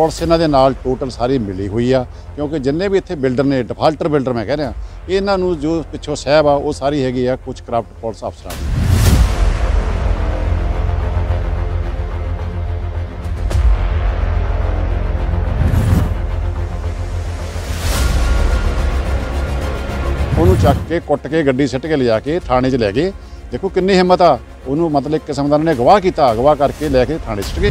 Police ਇਹਨਾਂ ਦੇ ਨਾਲ ਟੋਟਲ ਸਾਰੀ ਮਿਲੀ ਹੋਈ ਆ, ਕਿਉਂਕਿ ਜਿੰਨੇ ਵੀ ਇੱਥੇ ਬਿਲਡਰ ਨੇ ਡਿਫਾਲਟਰ ਬਿਲਡਰ ਮੈਂ ਕਹਿ ਰਿਹਾ, ਇਹਨਾਂ ਨੂੰ ਜੋ ਪਿੱਛੋਂ ਸਹਿਬ ਆ, ਉਹ ਸਾਰੀ ਹੈਗੀ ਆ ਕੁਝ ਕਰਪਟ ਪੁਲਿਸ ਅਫਸਰਾਂ ਦੀ ਉਹਨੂੰ ਚੱਕ ਕੇ, ਕੁੱਟ ਕੇ, ਗੱਡੀ ਸਿੱਟ ਕੇ ਲਿਜਾ ਕੇ ਥਾਣੇ 'ਚ ਲੈ ਗਏ। ਦੇਖੋ ਕਿੰਨੀ ਹਿੰਮਤ ਆ, ਉਹਨੂੰ ਮਤਲਬ ਇੱਕ ਕਿਸਮ ਦਾ ਉਹਨੇ ਗਵਾਹ ਕੀਤਾ ਅਗਵਾ ਕਰਕੇ ਲੈ ਕੇ ਥਾਣੇ ਸਿੱਟ ਗਏ।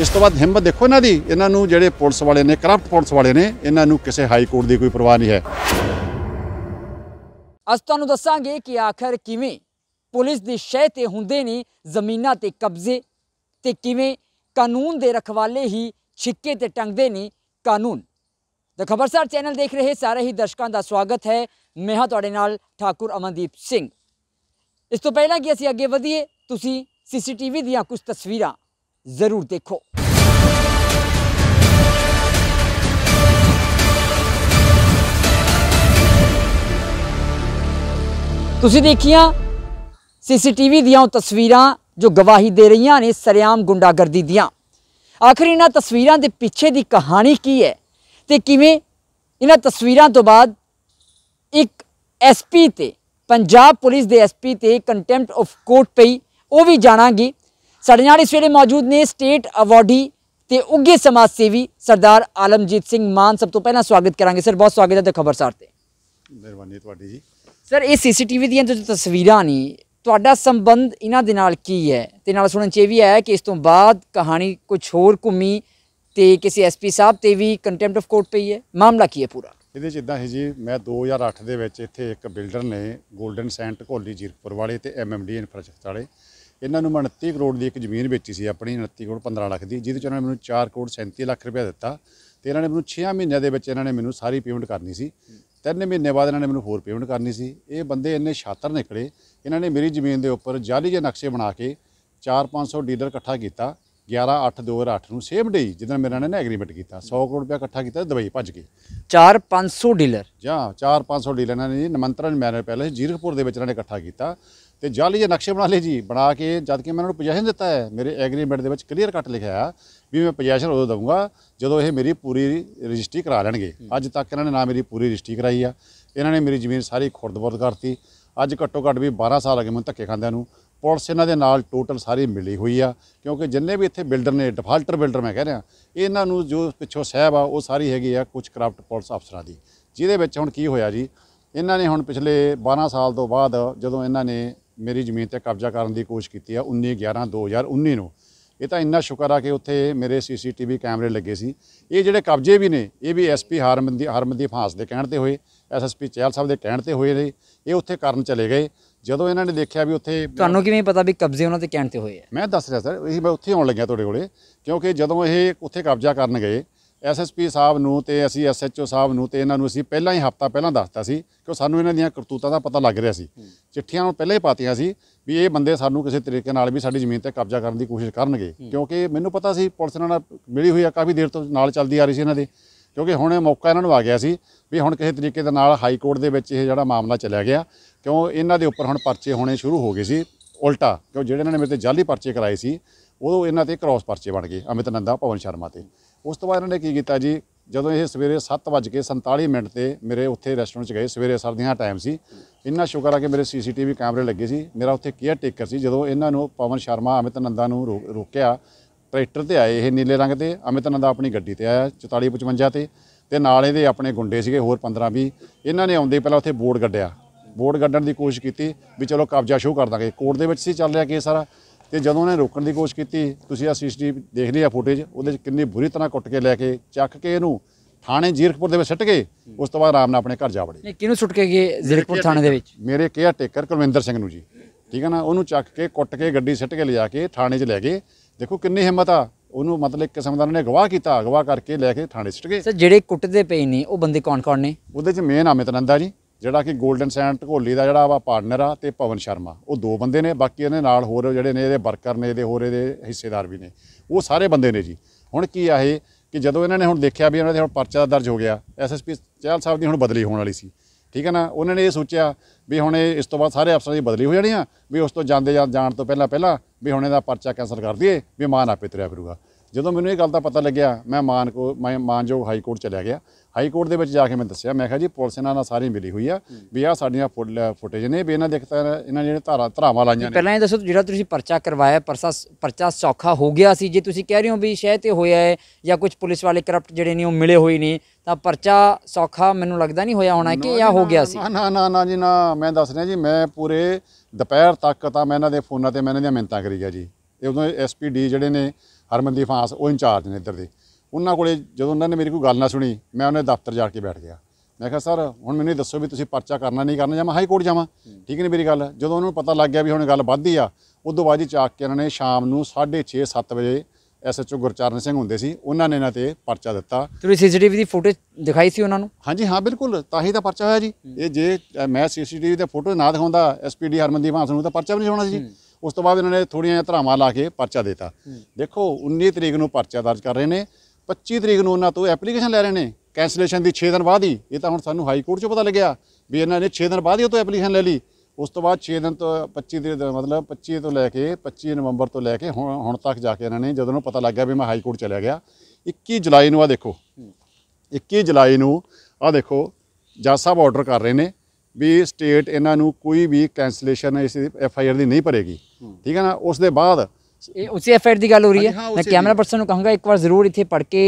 ਇਸ ਤੋਂ ਬਾਅਦ ਹਿੰਮਤ ਦੇਖੋ ਇਹਨਾਂ ਦੀ। ਇਹਨਾਂ ਨੂੰ ਜਿਹੜੇ ਪੁਲਿਸ ਵਾਲੇ ਨੇ, ਕਰਪਟ ਪੁਲਿਸ ਵਾਲੇ ਨੇ, ਇਹਨਾਂ ਨੂੰ ਕਿਸੇ ਹਾਈ ਕੋਰਟ ਦੀ ਕੋਈ ਪਰਵਾਹ ਨਹੀਂ ਹੈ। ਅੱਜ ਤੁਹਾਨੂੰ ਦੱਸਾਂਗੇ ਕਿ ਆਖਰ ਕਿਵੇਂ ਪੁਲਿਸ ਦੀ ਸ਼ਹਿ ਤੇ ਹੁੰਦੇ ਨੇ ਜ਼ਮੀਨਾਂ ਤੇ ਕਬਜ਼ੇ ਤੇ ਕਿਵੇਂ ਕਾਨੂੰਨ ਦੇ ਰਖਵਾਲੇ ਹੀ ਛਿੱਕੇ ਤੇ ਟੰਗਦੇ ਨੇ ਕਾਨੂੰਨ। ਦ ਖਬਰਸਾਰ ਚੈਨਲ ਦੇਖ ਰਹੇ ਸਾਰੇ ਹੀ ਦਰਸ਼ਕਾਂ ਦਾ ਸਵਾਗਤ ਹੈ। ਮੈਂ ਹਾਂ ਤੁਹਾਡੇ ਨਾਲ ਠਾਕੁਰ ਅਮਨਦੀਪ ਸਿੰਘ। ਇਸ ਤੋਂ ਪਹਿਲਾਂ ਕਿ ਅਸੀਂ ਅੱਗੇ ਵਧੀਏ, ਤੁਸੀਂ ਸੀਸੀਟੀਵੀ ਦੀਆਂ ਕੁਝ ਤਸਵੀਰਾਂ ਜ਼ਰੂਰ ਦੇਖੋ। ਤੁਸੀਂ ਦੇਖੀਆਂ ਸੀਸੀਟੀਵੀ ਦੀਆਂ ਉਹ ਤਸਵੀਰਾਂ ਜੋ ਗਵਾਹੀ ਦੇ ਰਹੀਆਂ ਨੇ ਸਰਿਆਮ ਗੁੰਡਾਗਰਦੀ ਦੀਆਂ। ਆਖਰ ਇਹਨਾਂ ਤਸਵੀਰਾਂ ਦੇ ਪਿੱਛੇ ਦੀ ਕਹਾਣੀ ਕੀ ਹੈ ਤੇ ਕਿਵੇਂ ਇਹਨਾਂ ਤਸਵੀਰਾਂ ਤੋਂ ਬਾਅਦ ਇੱਕ ਐਸਪੀ ਤੇ, ਪੰਜਾਬ ਪੁਲਿਸ ਦੇ ਐਸਪੀ ਤੇ ਕੰਟੈਂਪਟ ਆਫ ਕੋਰਟ ਪਈ, ਉਹ ਵੀ ਜਾਣਾਂਗੇ। ਸਾਡੇ ਨਾਲ ਇਸ ਵੇਲੇ ਮੌਜੂਦ ਨੇ ਸਟੇਟ ਅਵਾਰਡੀ ਤੇ ਉੱਗੇ ਸਮਾਜ ਸੇਵੀ ਸਰਦਾਰ ਆਲਮਜੀਤ ਸਿੰਘ ਮਾਨ। ਸਭ ਤੋਂ ਪਹਿਲਾਂ ਸਵਾਗਤ ਕਰਾਂਗੇ। ਸਰ ਬਹੁਤ ਸਵਾਗਤ ਹੈ ਤੇ ਖਬਰਸਾਰ ਤੇ। ਮਿਹਰਬਾਨੀ ਤੁਹਾਡੀ ਜੀ। ਸਰ ਇਹ ਸੀਸੀਟੀਵੀ ਦੀਆਂ ਜੋ ਤਸਵੀਰਾਂ ਨੇ ਤੁਹਾਡਾ ਸੰਬੰਧ ਇਹਨਾਂ ਦੇ ਨਾਲ ਕੀ ਹੈ? ਤੇ ਨਾਲ ਸੁਣਨ ਚ ਇਹ ਵੀ ਆਇਆ ਕਿ ਇਸ ਤੋਂ ਬਾਅਦ ਕਹਾਣੀ ਕੁਝ ਹੋਰ ਘੁੰਮੀ ਤੇ ਕਿਸੇ ਐਸਪੀ ਸਾਹਿਬ ਤੇ ਵੀ ਕੰਟੈਂਪਟ ਆਫ ਕੋਰਟ ਪਈ ਹੈ। ਮਾਮਲਾ ਕੀ ਹੈ ਪੂਰਾ? ਇਹਦੇ ਚ ਇਦਾਂ ਹੈ ਜੀ ਮੈਂ 2008 ਦੇ ਵਿੱਚ ਇੱਥੇ ਇੱਕ ਬਿਲਡਰ ਨੇ 골ਡਨ ਸੈਂਟ ਘੋਲੀ ਜੀਰਕਪੁਰ ਵਾਲੇ ਤੇ ਐਮਐਮਡੀ ਇਨਫਰਾਸਟ੍ਰਕਚਰ ਵਾਲੇ ਇਹਨਾਂ ਨੂੰ ਮੈਂ 29 ਕਰੋੜ ਦੀ ਇੱਕ ਜ਼ਮੀਨ ਵੇਚੀ ਸੀ ਆਪਣੀ 29 ਕਰੋੜ 15 ਲੱਖ ਦੀ ਜਿਹਦੇ ਚ ਉਹਨਾਂ ਨੇ ਮੈਨੂੰ 4 ਕਰੋੜ 37 ਲੱਖ ਰੁਪਏ ਦਿੱਤਾ ਤੇ ਇਹਨਾਂ ਨੇ ਮੈਨੂੰ 6 ਮਹੀਨਿਆਂ ਦੇ ਵਿੱਚ ਇਹਨਾਂ ਨੇ ਮੈਨੂੰ ਸਾਰੀ ਪੇਮੈਂਟ ਕਰਨੀ ਸੀ। ਤਿੰਨ ਮਹੀਨੇ ਬਾਅਦ ਇਹਨਾਂ ਨੇ ਮੈਨੂੰ ਹੋਰ ਪੇਮੈਂਟ ਕਰਨੀ ਸੀ। ਇਹ ਬੰਦੇ ਇੰਨੇ ਸ਼ਾਤਰ ਨਿਕਲੇ ਇਹਨਾਂ ਨੇ ਮੇਰੀ ਜ਼ਮੀਨ ਦੇ ਉੱਪਰ ਜਾਲੀ ਜਿਹੇ ਨਕਸ਼ੇ ਬਣਾ ਕੇ 4-500 ਡੀਲਰ ਇਕੱਠਾ ਕੀਤਾ 11/8/2008 ਨੂੰ ਸੇਮ ਡੇ ਜਦੋਂ ਮੇਰੇ ਨਾਲ ਨੇ ਐਗਰੀਮੈਂਟ ਕੀਤਾ 100 ਕਰੋੜ ਰੁਪਏ ਇਕੱਠਾ ਕੀਤਾ ਦੁਬਈ ਭੱਜ ਗਏ। 4-500 ਡੀਲਰ? ਜਾਂ 4-500 ਡੀਲਰ ਇਹਨਾਂ ਨੇ ਨਿਮੰਤਰਣ ਮੈਨਰ ਪਹਿਲੇ ਜੀਰਕਪੁਰ ਦੇ ਵਿੱਚ ਇਹਨਾਂ ਨੇ ਇਕੱਠਾ ਕੀਤਾ। ਤੇ ਜਾਲੀ ਜਿਹੇ ਨਕਸ਼ੇ ਬਣਾ ਲਏ ਜੀ ਬਣਾ ਕੇ ਜਦ ਕਿ ਮੈਂ ਇਹਨਾਂ ਨੂੰ ਪੋਜੀਸ਼ਨ ਦਿੱਤਾ ਹੈ। ਮੇਰੇ ਐਗਰੀਮੈਂਟ ਦੇ ਵਿੱਚ ਕਲੀਅਰ ਕੱਟ ਲਿਖਿਆ ਆ ਵੀ ਮੈਂ ਪੋਜੀਸ਼ਨ ਉਦੋਂ ਦਊਂਗਾ ਜਦੋਂ ਇਹ ਮੇਰੀ ਪੂਰੀ ਰਜਿਸਟਰੀ ਕਰਾ ਲੈਣਗੇ। ਅੱਜ ਤੱਕ ਇਹਨਾਂ ਨੇ ਨਾ ਮੇਰੀ ਪੂਰੀ ਰਜਿਸਟਰੀ ਕਰਾਈ ਆ। ਇਹਨਾਂ ਨੇ ਮੇਰੀ ਜ਼ਮੀਨ ਸਾਰੀ ਖੁਰਦ-ਬੁਰਦ ਕਰਤੀ। ਅੱਜ ਘੱਟੋ ਘੱਟ ਵੀ 12 ਸਾਲ ਅਗੇ ਮੈਨੂੰ ਧੱਕੇ ਖਾਂਦਿਆਂ ਨੂੰ ਪੁਲਿਸ ਇਹਨਾਂ ਦੇ ਨਾਲ ਟੋਟਲ ਸਾਰੀ ਮਿਲੀ ਹੋਈ ਆ। ਕਿਉਂਕਿ ਜਿੰਨੇ ਵੀ ਇੱਥੇ ਬਿਲਡਰ ਨੇ ਡਿਫਾਲਟਰ ਬਿਲਡਰ ਮੈਂ ਕਹਿ ਰਿਹਾ ਇਹਨਾਂ ਨੂੰ ਜੋ ਪਿੱਛੋਂ ਸਹਿਬ ਆ ਉਹ ਸਾਰੀ ਹੈਗੀ ਆ ਕੁਝ ਕਰਪਟ ਪੁਲਿਸ ਅਫਸਰਾਂ ਦੀ। ਜਿਹਦੇ ਵਿੱਚ ਹੁਣ ਕੀ ਹੋਇਆ ਜੀ ਇਹਨਾਂ ਨੇ ਹੁਣ ਪਿਛਲੇ 12 ਸਾਲ ਤੋਂ ਬਾਅਦ ਜਦੋਂ ਇਹਨਾਂ ਨੇ ਮੇਰੀ ਜ਼ਮੀਨ ਤੇ ਕਬਜ਼ਾ ਕਰਨ ਦੀ ਕੋਸ਼ਿਸ਼ ਕੀਤੀ ਆ 19 11 2019 ਨੂੰ। ਇਹ ਤਾਂ ਇੰਨਾ ਸ਼ੁਕਰ ਆ ਕਿ ਉੱਥੇ ਮੇਰੇ ਸੀਸੀਟੀਵੀ ਕੈਮਰੇ ਲੱਗੇ ਸੀ। ਇਹ ਜਿਹੜੇ ਕਬਜ਼ੇ ਵੀ ਨੇ ਇਹ ਵੀ ਐਸਪੀ ਹਰਮਨਦੀ ਹਰਮਨਦੀਪ ਹਾਂਸ ਦੇ ਕਹਿਣ ਤੇ ਹੋਏ ਐਸਐਸਪੀ ਚਹਿਲ ਸਾਹਿਬ ਦੇ ਕਹਿਣ ਤੇ ਹੋਏ ਨੇ ਇਹ ਉੱਥੇ ਕਰਨ ਚਲੇ ਗਏ। ਜਦੋਂ ਇਹਨਾਂ ਨੇ ਦੇਖਿਆ ਵੀ ਉੱਥੇ ਤੁਹਾਨੂੰ ਕਿਵੇਂ ਪਤਾ ਵੀ ਕਬਜ਼ੇ ਉਹਨਾਂ ਤੇ ਕਹਿਣ ਤੇ ਹੋਏ ਆ? ਮੈਂ ਦੱਸ ਰਿਹਾ ਸਰ ਇਹ ਮੈਂ ਉੱਥੇ ਆਉਣ ਲੱਗਿਆ ਤੁਹਾਡੇ ਕੋਲੇ ਕਿਉਂਕਿ ਜਦੋਂ ਇਹ ਉੱਥੇ ਕਬਜ਼ਾ ਕਰਨ ਗਏ ਐਸਐਸਪੀ ਸਾਹਿਬ ਨੂੰ ਤੇ ਅਸੀਂ ਐਸਐਚਓ ਸਾਹਿਬ ਨੂੰ ਤੇ ਇਹਨਾਂ ਨੂੰ ਅਸੀਂ ਪਹਿਲਾਂ ਹੀ ਹਫਤਾ ਪਹਿਲਾਂ ਦੱਸਤਾ ਸੀ ਕਿ ਸਾਨੂੰ ਇਹਨਾਂ ਦੀਆਂ ਕਰਤੂਤਾਂ ਦਾ ਪਤਾ ਲੱਗ ਰਿਹਾ ਸੀ। ਚਿੱਠੀਆਂ ਨੂੰ ਪਹਿਲਾਂ ਹੀ ਪਾਤੀਆਂ ਸੀ ਵੀ ਇਹ ਬੰਦੇ ਸਾਨੂੰ ਕਿਸੇ ਤਰੀਕੇ ਨਾਲ ਵੀ ਸਾਡੀ ਜ਼ਮੀਨ ਤੇ ਕਬਜ਼ਾ ਕਰਨ ਦੀ ਕੋਸ਼ਿਸ਼ ਕਰਨਗੇ। ਕਿਉਂਕਿ ਮੈਨੂੰ ਪਤਾ ਸੀ ਪੁਲਿਸ ਨਾਲ ਮਿਲੀ ਹੋਈ ਆ ਕਾਫੀ ਦੇਰ ਤੋਂ ਨਾਲ ਚੱਲਦੀ ਆ ਰਹੀ ਸੀ ਇਹਨਾਂ ਦੇ। ਕਿਉਂਕਿ ਹੁਣ ਇਹ ਮੌਕਾ ਇਹਨਾਂ ਨੂੰ ਆ ਗਿਆ ਸੀ ਵੀ ਹੁਣ ਕਿਸੇ ਤਰੀਕੇ ਦੇ ਨਾਲ ਹਾਈ ਕੋਰਟ ਦੇ ਵਿੱਚ ਇਹ ਜਿਹੜਾ ਮਾਮਲਾ ਚੱਲਿਆ ਗਿਆ ਕਿਉਂ ਇਹਨਾਂ ਦੇ ਉੱਪਰ ਹੁਣ ਪਰਚੇ ਹੋਣੇ ਸ਼ੁਰੂ ਹੋ ਗਏ ਸੀ। ਉਲਟਾ ਕਿਉਂ ਜਿਹੜੇ ਇਹਨਾਂ ਨੇ ਮੇਰੇ ਤੇ ਜਾਲੀ ਪਰਚੇ ਕਰਾਏ ਸੀ ਉਦੋਂ ਇਹਨਾਂ ਤੇ ਕ੍ਰਾਸ ਪਰਚੇ ਬਣ ਗਏ ਅਮਿਤ ਨੰਦਾ ਪਵਨ ਸ਼ਰਮਾ ਤੇ। ਉਸ ਤੋਂ ਬਾਅਦ ਇਹਨਾਂ ਨੇ ਕੀ ਕੀਤਾ ਜੀ? ਜਦੋਂ ਇਹ ਸਵੇਰੇ 7:47 ਮਿੰਟ ਤੇ ਮੇਰੇ ਉੱਥੇ ਰੈਸਟੋਰੈਂਟ 'ਚ ਗਏ, ਸਵੇਰੇ ਸਰਦੀਆਂ ਟਾਈਮ ਸੀ, ਇੰਨਾ ਸ਼ੁਕਰ ਆ ਕਿ ਮੇਰੇ ਸੀਸੀਟੀਵੀ ਕੈਮਰੇ ਲੱਗੇ ਸੀ, ਮੇਰਾ ਉੱਥੇ ਕੇਅਰ ਟੇਕਰ ਸੀ, ਜਦੋਂ ਇਹਨਾਂ ਨੂੰ ਪਵਨ ਸ਼ਰਮਾ, ਅਮਿਤ ਨੰਦਾ ਨੂੰ ਰੋ- ਰੋਕਿਆ ਟਰੈਕਟਰ ਤੇ ਆਏ ਇਹ ਨੀਲੇ ਰੰਗ 'ਤੇ ਅਮਿਤ ਨੰਦਾ ਆਪਣੀ ਗੱਡੀ ਤੇ ਆਇਆ 4455 ਤੇ ਤੇ ਨਾਲ ਇਹਦੇ ਆਪਣੇ ਗੁੰਡੇ ਸੀਗੇ ਹੋਰ 15 20 ਇਹਨਾਂ ਨੇ ਆਉਂਦੇ ਪਹਿਲਾਂ ਉੱਥੇ ਬੋਰਡ ਗੱਡਿਆ ਬੋਰਡ ਗੱਡਣ ਦੀ ਕੋਸ਼ਿਸ਼ ਕੀਤੀ ਵੀ ਚਲੋ ਕਬਜ਼ਾ ਸ਼ੋਅ ਕਰ ਦਾਂਗੇ, ਕੋਰਟ ਦੇ ਵਿੱਚ ਸੀ ਚੱਲ ਰਿਹਾ ਕੇਸ ਸਾਰਾ ਤੇ ਜਦੋਂ ਉਹਨੇ ਰੋਕਣ ਦੀ ਕੋਸ਼ਿਸ਼ ਕੀਤੀ ਤੁਸੀਂ ਆ ਸੀਸੀਟੀਵੀ ਦੇਖ ਲਈ ਆ ਫੁਟੇਜ ਉਹਦੇ ਚ ਕਿੰਨੀ ਬੁਰੀ ਤਰ੍ਹਾਂ ਕੁੱਟ ਕੇ ਲੈ ਕੇ ਚੱਕ ਕੇ ਇਹਨੂੰ ਥਾਣੇ ਜੀਰਕਪੁਰ ਦੇ ਵਿੱਚ ਸਿੱਟ ਗਏ ਉਸ ਤੋਂ ਬਾਅਦ ਆਰਾਮ ਨਾਲ ਆਪਣੇ ਘਰ ਜਾ ਵੜੇ। ਨਹੀਂ ਕਿਹਨੂੰ ਸੁੱਟ ਕੇ ਗਏ ਜ਼ਿਲਕਪੁਰ ਥਾਣੇ ਦੇ ਵਿੱਚ? ਮੇਰੇ ਕੇਅਰ ਟੇਕਰ ਕੁਲਵਿੰਦਰ ਸਿੰਘ ਨੂੰ ਜੀ। ਠੀਕ ਹੈ ਨਾ? ਉਹਨੂੰ ਚੱਕ ਕੇ ਕੁੱਟ ਕੇ ਗੱਡੀ ਸਿੱਟ ਕੇ ਲਿਜਾ ਕੇ ਥਾਣੇ 'ਚ ਲੈ ਗਏ। ਦੇਖੋ ਕਿੰਨੀ ਹਿੰਮਤ ਆ। ਉਹਨੂੰ ਮਤਲਬ ਇੱਕ ਕਿਸਮ ਦਾ ਉਹਨੇ ਗਵਾਹ ਕੀਤਾ ਅਗਵਾ ਕਰਕੇ ਲੈ ਕੇ ਥਾਣੇ ਸਿੱਟ ਗਏ। ਸਰ ਜਿਹੜੇ ਕੁੱਟਦੇ ਪਏ ਨੇ ਉਹ ਬੰਦੇ ਕੌਣ ਕੌਣ ਨੇ? ਉਹਦੇ 'ਚ ਮੇਨ ਅਮਿਤ ਨੰਦਾ ਜੀ। ਜਿਹੜਾ ਕਿ 골ਡਨ ਸੈਂਟ ਢਕੋਲੀ ਦਾ ਜਿਹੜਾ ਵਾ ਪਾਰਟਨਰ ਆ ਤੇ ਪਵਨ ਸ਼ਰਮਾ। ਉਹ ਦੋ ਬੰਦੇ ਨੇ, ਬਾਕੀ ਇਹਦੇ ਨਾਲ ਹੋਰ ਜਿਹੜੇ ਨੇ, ਇਹਦੇ ਵਰਕਰ ਨੇ, ਇਹਦੇ ਹੋਰ ਇਹਦੇ ਹਿੱਸੇਦਾਰ ਵੀ ਨੇ। ਉਹ ਸਾਰੇ ਬੰਦੇ ਨੇ ਜੀ। ਹੁਣ ਕੀ ਆ ਇਹ ਕਿ ਜਦੋਂ ਇਹਨਾਂ ਨੇ ਹੁਣ ਦੇਖਿਆ ਵੀ ਇਹਨਾਂ ਦੇ ਹੁਣ ਪਰਚਾ ਦਰਜ ਹੋ ਗਿਆ ਐਸਐਸਪੀ ਚਹਿਲ ਸਾਹਿਬ ਦੀ ਹੁਣ ਬਦਲੀ ਹੋਣ ਵਾਲੀ ਸੀ। ਠੀਕ ਹੈ ਨਾ? ਉਹਨਾਂ ਨੇ ਇਹ ਸੋਚਿਆ ਵੀ ਹੁਣ ਇਹ ਇਸ ਤੋਂ ਬਾਅਦ ਸਾਰੇ ਅਫਸਰਾਂ ਦੀ ਬਦਲੀ ਹੋ ਜਾਣੀ ਆ, ਵੀ ਉਸ ਤੋਂ ਜਾਂਦੇ ਜਾਂ ਜਾਣ ਤੋਂ ਪਹਿਲਾਂ ਪਹਿਲਾਂ ਵੀ ਹੁਣ ਇਹਦਾ ਪਰਚਾ ਕੈਂਸਲ ਕਰ ਦਈਏ, ਵੀ ਮਾਨ ਆਪੇ ਤੁਰਿਆ ਫਿਰੂਗਾ। ਜਦੋਂ ਮੈਨੂੰ ਇਹ ਗੱਲ ਦਾ ਪਤਾ ਲੱਗਿਆ, ਮੈਂ ਮਾਨ ਕੋ ਮੈਂ ਮਾਨਯੋਗ ਹਾਈ ਕੋਰਟ ਚਲਿਆ ਗਿਆ। ਹਾਈ ਕੋਰਟ ਦੇ ਵਿੱਚ ਜਾ ਕੇ ਮੈਂ ਦੱਸਿਆ ਮੈਂ ਕਿਹਾ ਜੀ ਪੁਲਿਸ ਇਹਨਾਂ ਨਾਲ ਸਾਰੀ ਮਿਲੀ ਹੋਈ ਆ ਵੀ ਆ ਸਾਡੀਆਂ ਫੁਟੇਜ ਨੇ ਵੀ ਇਹਨਾਂ ਦੇ ਇਹਨਾਂ ਜਿਹੜੇ ਧਾਰਾ ਧਰਾਵਾਂ ਲਾਈਆਂ ਨੇ। ਪਹਿਲਾਂ ਇਹ ਦੱਸੋ ਜਿਹੜਾ ਤੁਸੀਂ ਪਰਚਾ ਕਰਵਾਇਆ ਪਰਚਾ ਪਰਚਾ ਸੌਖਾ ਹੋ ਗਿਆ ਸੀ ਜੇ ਤੁਸੀਂ ਕਹਿ ਰਹੇ ਹੋ ਵੀ ਸ਼ਾਇਦ ਤੇ ਹੋਇਆ ਹੈ ਜਾਂ ਕੁਝ ਪੁਲਿਸ ਵਾਲੇ ਕਰਪਟ ਜਿਹੜੇ ਨੇ ਉਹ ਮਿਲੇ ਹੋਏ ਨੇ ਤਾਂ ਪਰਚਾ ਸੌਖਾ ਮੈਨੂੰ ਲੱਗਦਾ ਨਹੀਂ ਹੋਇਆ ਹੋਣਾ ਕਿ ਜਾਂ ਹੋ ਗਿਆ ਸੀ? ਨਾ ਨਾ ਨਾ ਜੀ ਨਾ ਮੈਂ ਦੱਸ ਰਿਹਾ ਜੀ ਮੈਂ ਪੂਰੇ ਦੁਪਹਿਰ ਤੱਕ ਤਾਂ ਮੈਂ ਇਹਨਾਂ ਦੇ ਫੋਨਾਂ ਤੇ ਮੈਂ ਇਹਨਾਂ ਦੀਆਂ ਮਿੰਤਾਂ ਕਰੀ ਗਿਆ ਜੀ। ਇਹ ਉਦੋਂ ਐਸਪੀਡੀ ਜਿਹੜੇ ਨੇ ਹਰਮਨਦੀਪ ਫਾਂਸ ਉਹ ਇੰਚਾਰਜ ਨੇ ਇੱਧਰ ਦੇ। ਉਹਨਾਂ ਕੋਲੇ ਜਦੋਂ ਉਹਨਾਂ ਨੇ ਮੇਰੀ ਕੋਈ ਗੱਲ ਨਾ ਸੁਣੀ ਮੈਂ ਉਹਨੇ ਦਫ਼ਤਰ ਜਾ ਕੇ ਬੈਠ ਗਿਆ। ਮੈਂ ਕਿਹਾ ਸਰ ਹੁਣ ਮੈਨੂੰ ਇਹ ਦੱਸੋ ਵੀ ਤੁਸੀਂ ਪਰਚਾ ਕਰਨਾ ਨਹੀਂ ਕਰਨਾ ਜਾਂ ਮੈਂ ਹਾਈ ਕੋਰਟ ਜਾਵਾਂ ਠੀਕ ਨਹੀਂ ਮੇਰੀ ਗੱਲ। ਜਦੋਂ ਉਹਨਾਂ ਨੂੰ ਪਤਾ ਲੱਗ ਗਿਆ ਵੀ ਹੁਣ ਗੱਲ ਵੱਧਦੀ ਆ ਉਦੋਂ ਬਾਅਦ ਹੀ ਚਾਕ ਕੇ ਇਹਨਾਂ ਨੇ ਸ਼ਾਮ ਨੂੰ 6:30 7 ਵਜੇ ਐਸਐਚਓ ਗੁਰਚਰਨ ਸਿੰਘ ਹੁੰਦੇ ਸੀ ਉਹਨਾਂ ਨੇ ਇਹਨਾਂ ਤੇ ਪਰਚਾ ਦਿੱਤਾ। ਤੁਸੀਂ ਸੀਸੀਟੀਵੀ ਦੀ ਫੁਟੇਜ ਦਿਖਾਈ ਸੀ ਉਹਨਾਂ ਨੂੰ? ਹਾਂਜੀ ਹਾਂ ਬਿਲਕੁਲ। ਤਾਂ ਹੀ ਤਾਂ ਪਰਚਾ ਹੋਇਆ ਜੀ। ਇਹ ਜੇ ਮੈਂ ਸੀਸੀਟੀਵੀ ਤੇ ਫੋਟੋ ਨਾ ਦਿਖਾਉਂਦਾ ਐਸਪੀਡੀ ਹਰਮਨਦੀਪ ਹਾਂਸ ਨੂੰ ਤਾਂ ਪਰਚਾ ਵੀ ਨਹੀਂ ਹੋਣਾ ਸੀ। ਜੀ ਉਸ ਤੋਂ ਬਾਅਦ ਇਹਨਾਂ ਨੇ ਥੋੜੀਆਂ ਧਰਾਵਾਂ ਲਾ ਕੇ ਪਰਚਾ ਦਿੱਤਾ। ਦੇਖੋ 19 ਤਰੀਕ ਨੂੰ ਪਰਚਾ ਦਰਜ ਕਰ ਰਹੇ ਨੇ। 25 ਤਰੀਕ ਨੂੰ ਉਹਨਾਂ ਤੋਂ ਐਪਲੀਕੇਸ਼ਨ ਲੈ ਰਹੇ ਨੇ। ਕੈਂਸਲੇਸ਼ਨ ਦੀ 6 ਦਿਨ ਬਾਅਦ ਹੀ। ਇਹ ਤਾਂ ਹੁਣ ਸਾਨੂੰ ਹਾਈ ਕੋਰਟ 'ਚੋਂ ਪਤਾ ਲੱਗਿਆ ਵੀ ਇਹਨਾਂ ਨੇ 6 ਦਿਨ ਬਾਅਦ ਹੀ ਉਹ ਤੋਂ ਐਪਲੀਕੇਸ਼ਨ ਲੈ ਲਈ। ਉਸ ਤੋਂ ਬਾਅਦ 6 ਦਿਨ ਤੋਂ 25 ਦੇ ਮਤਲਬ 25 ਤੋਂ ਲੈ ਕੇ 25 ਨਵੰਬਰ ਤੋਂ ਲੈ ਕੇ ਹੁਣ ਹੁਣ ਤੱਕ ਜਾ ਕੇ ਇਹਨਾਂ ਨੇ ਜਦੋਂ ਨੂੰ ਪਤਾ ਲੱਗ ਗਿਆ ਵੀ ਮੈਂ ਹਾਈ ਕੋਰਟ ਚਲਿਆ ਗਿਆ। 21 ਜੁਲਾਈ ਨੂੰ ਆ ਦੇਖੋ। 21 ਜੁਲਾਈ ਨੂੰ ਆ ਦੇਖੋ, ਜੱਜ ਸਾਹਿਬ ਆਰਡਰ ਕਰ ਰਹੇ ਨੇ ਵੀ ਸਟੇਟ ਇਹਨਾਂ ਨੂੰ ਕੋਈ ਵੀ ਕੈਂਸਲੇਸ਼ਨ ਇਸ ਐਫ ਆਈ ਆਰ ਦੀ ਨਹੀਂ ਭਰੇਗੀ। ਠੀਕ ਹੈ ਨਾ? ਉਸ ਦੇ ਬਾਅਦ ਇਹ ਉਸੇ ਐਫਆਈਆਰ ਦੀ ਗੱਲ ਹੋ ਰਹੀ ਹਾਂ, ਮੈਂ ਕੈਮਰਾ ਦੀ। ਪਰਸਨ ਨੂੰ ਕਹਾਂਗਾ ਇੱਕ ਵਾਰ ਜ਼ਰੂਰ ਇੱਥੇ ਪੜ੍ਹ ਕੇ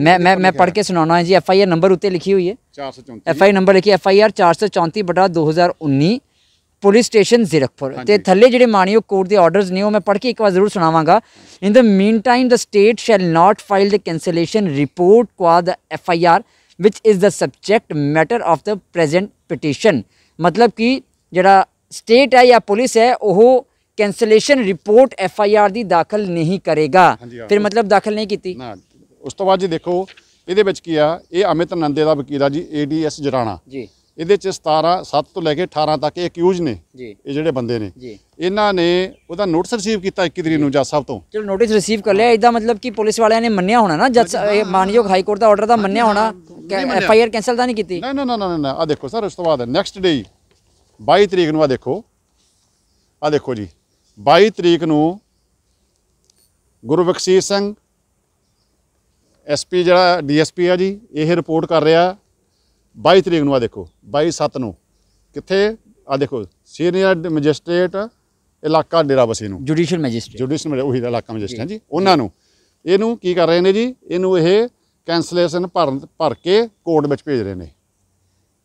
ਮੈਂ ਮੈਂ ਮੈਂ ਪੜ੍ਹ ਕੇ ਸੁਣਾਉਣਾ ਹੈ ਜੀ ਐਫਆਈਆਰ ਨੰਬਰ ਉੱਤੇ ਲਿਖੀ ਹੋਈ ਹੈ। 434 ਐਫਆਈਆਰ ਨੰਬਰ ਲਿਖੀ ਐਫਆਈਆਰ 434 ਬਟਾ 2019 ਪੁਲਿਸ ਸਟੇਸ਼ਨ ਜ਼ੀਰਕਪੁਰ। ਤੇ ਥੱਲੇ ਜਿਹੜੇ ਮਾਨਯੋਗ ਕੋਰਟ ਦੇ ਆਰਡਰਸ ਨੇ ਉਹ ਮੈਂ ਪੜ੍ਹ ਕੇ ਇੱਕ ਵਾਰ ਜ਼ਰੂਰ ਸੁਣਾਵਾਂਗਾ। In the mean time the state shall not file the cancellation report qua the FIR which is the subject matter of the present petition. ਮਤਲਬ ਕਿ ਜਿਹੜਾ ਸਟੇਟ ਹੈ ਜਾਂ ਪੁਲਿਸ ਹੈ ਉਹ ਕੈਂਸਲੇਸ਼ਨ ਰਿਪੋਰਟ ਐਫਆਈਆਰ ਦੀ ਦਾਖਲ ਨਹੀਂ ਕਰੇਗਾ। ਫਿਰ ਮਤਲਬ ਦਾਖਲ ਨਹੀਂ ਕੀਤੀ। ਨਾ ਉਸ ਤੋਂ ਬਾਅਦ ਜੀ ਦੇਖੋ ਇਹਦੇ ਵਿੱਚ ਕੀ ਆ ਇਹ ਅਮਿਤ ਨੰਦੇ ਦਾ ਵਕੀਲ ਆ ਜੀ ਏਡੀਐਸ ਜਰਾਣਾ। ਜੀ। ਇਹਦੇ ਚ 17 7 ਤੋਂ ਲੈ ਕੇ 18 ਤੱਕ ਇਹ ਅਕਿਊਜ਼ ਨੇ। ਜੀ। ਇਹ ਜਿਹੜੇ ਬੰਦੇ ਨੇ। ਜੀ। ਇਹਨਾਂ ਨੇ ਉਹਦਾ ਨੋਟਿਸ ਰਿਸੀਵ ਕੀਤਾ 21 ਤਰੀਕ ਨੂੰ ਜੱਜ ਸਾਹਿਬ ਤੋਂ। ਚਲੋ ਨੋਟਿਸ ਰਿਸੀਵ ਕਰ ਲਿਆ। ਇਹਦਾ ਮਤਲਬ ਕਿ ਪੁਲਿਸ ਵਾਲਿਆਂ ਨੇ ਮੰਨਿਆ ਹੋਣਾ ਨਾ ਜੱਜ ਇਹ ਮਾਨਯੋਗ ਹਾਈ ਕੋਰਟ ਦਾ ਆਰਡਰ ਤਾਂ ਮੰਨਿਆ ਹੋਣਾ। ਐਫ ਆਈ ਆਰ ਕੈਨਸਲ ਤਾਂ ਨਹੀਂ ਕੀਤੀ? ਨਾ ਨਾ ਨਾ ਨਾ ਨਾ ਆ ਦੇਖੋ ਸਰ ਉਸ ਤੋਂ ਬਾਅਦ ਨੈਕਸਟ ਡੇ 22 ਤਰੀਕ ਨੂੰ ਆ ਦੇਖੋ। ਆ ਦੇਖੋ ਜੀ। 22 ਤਰੀਕ ਨੂੰ ਗੁਰਬਖਸ਼ੀਰ ਸਿੰਘ ਐਸਪੀ ਜਿਹੜਾ ਡੀਐਸਪੀ ਆ ਜੀ ਇਹ ਰਿਪੋਰਟ ਕਰ ਰਿਹਾ। 22 ਤਰੀਕ ਨੂੰ ਆ ਦੇਖੋ 22 7 ਨੂੰ। ਕਿੱਥੇ? ਆ ਦੇਖੋ ਸੀਨੀਅਰ ਮੈਜਿਸਟ੍ਰੇਟ ਇਲਾਕਾ ਡੇਰਾਬੱਸੀ ਨੂੰ। ਜੁਡੀਸ਼ੀਅਲ ਮੈਜਿਸਟ੍ਰੇਟ ਜੁਡੀਸ਼ੀਅਲ ਉਹੀ ਦਾ ਇਲਾਕਾ ਮੈਜਿਸਟ੍ਰੇਟ ਜੀ। ਉਹਨਾਂ ਨੂੰ। ਇਹਨੂੰ ਕੀ ਕਰ ਰਹੇ ਨੇ ਜੀ? ਇਹਨੂੰ ਇਹ ਕੈਂਸਲੇਸ਼ਨ ਭਰਨ ਭਰ ਕੇ ਕੋਰਟ ਵਿੱਚ ਭੇਜ ਰਹੇ ਨੇ।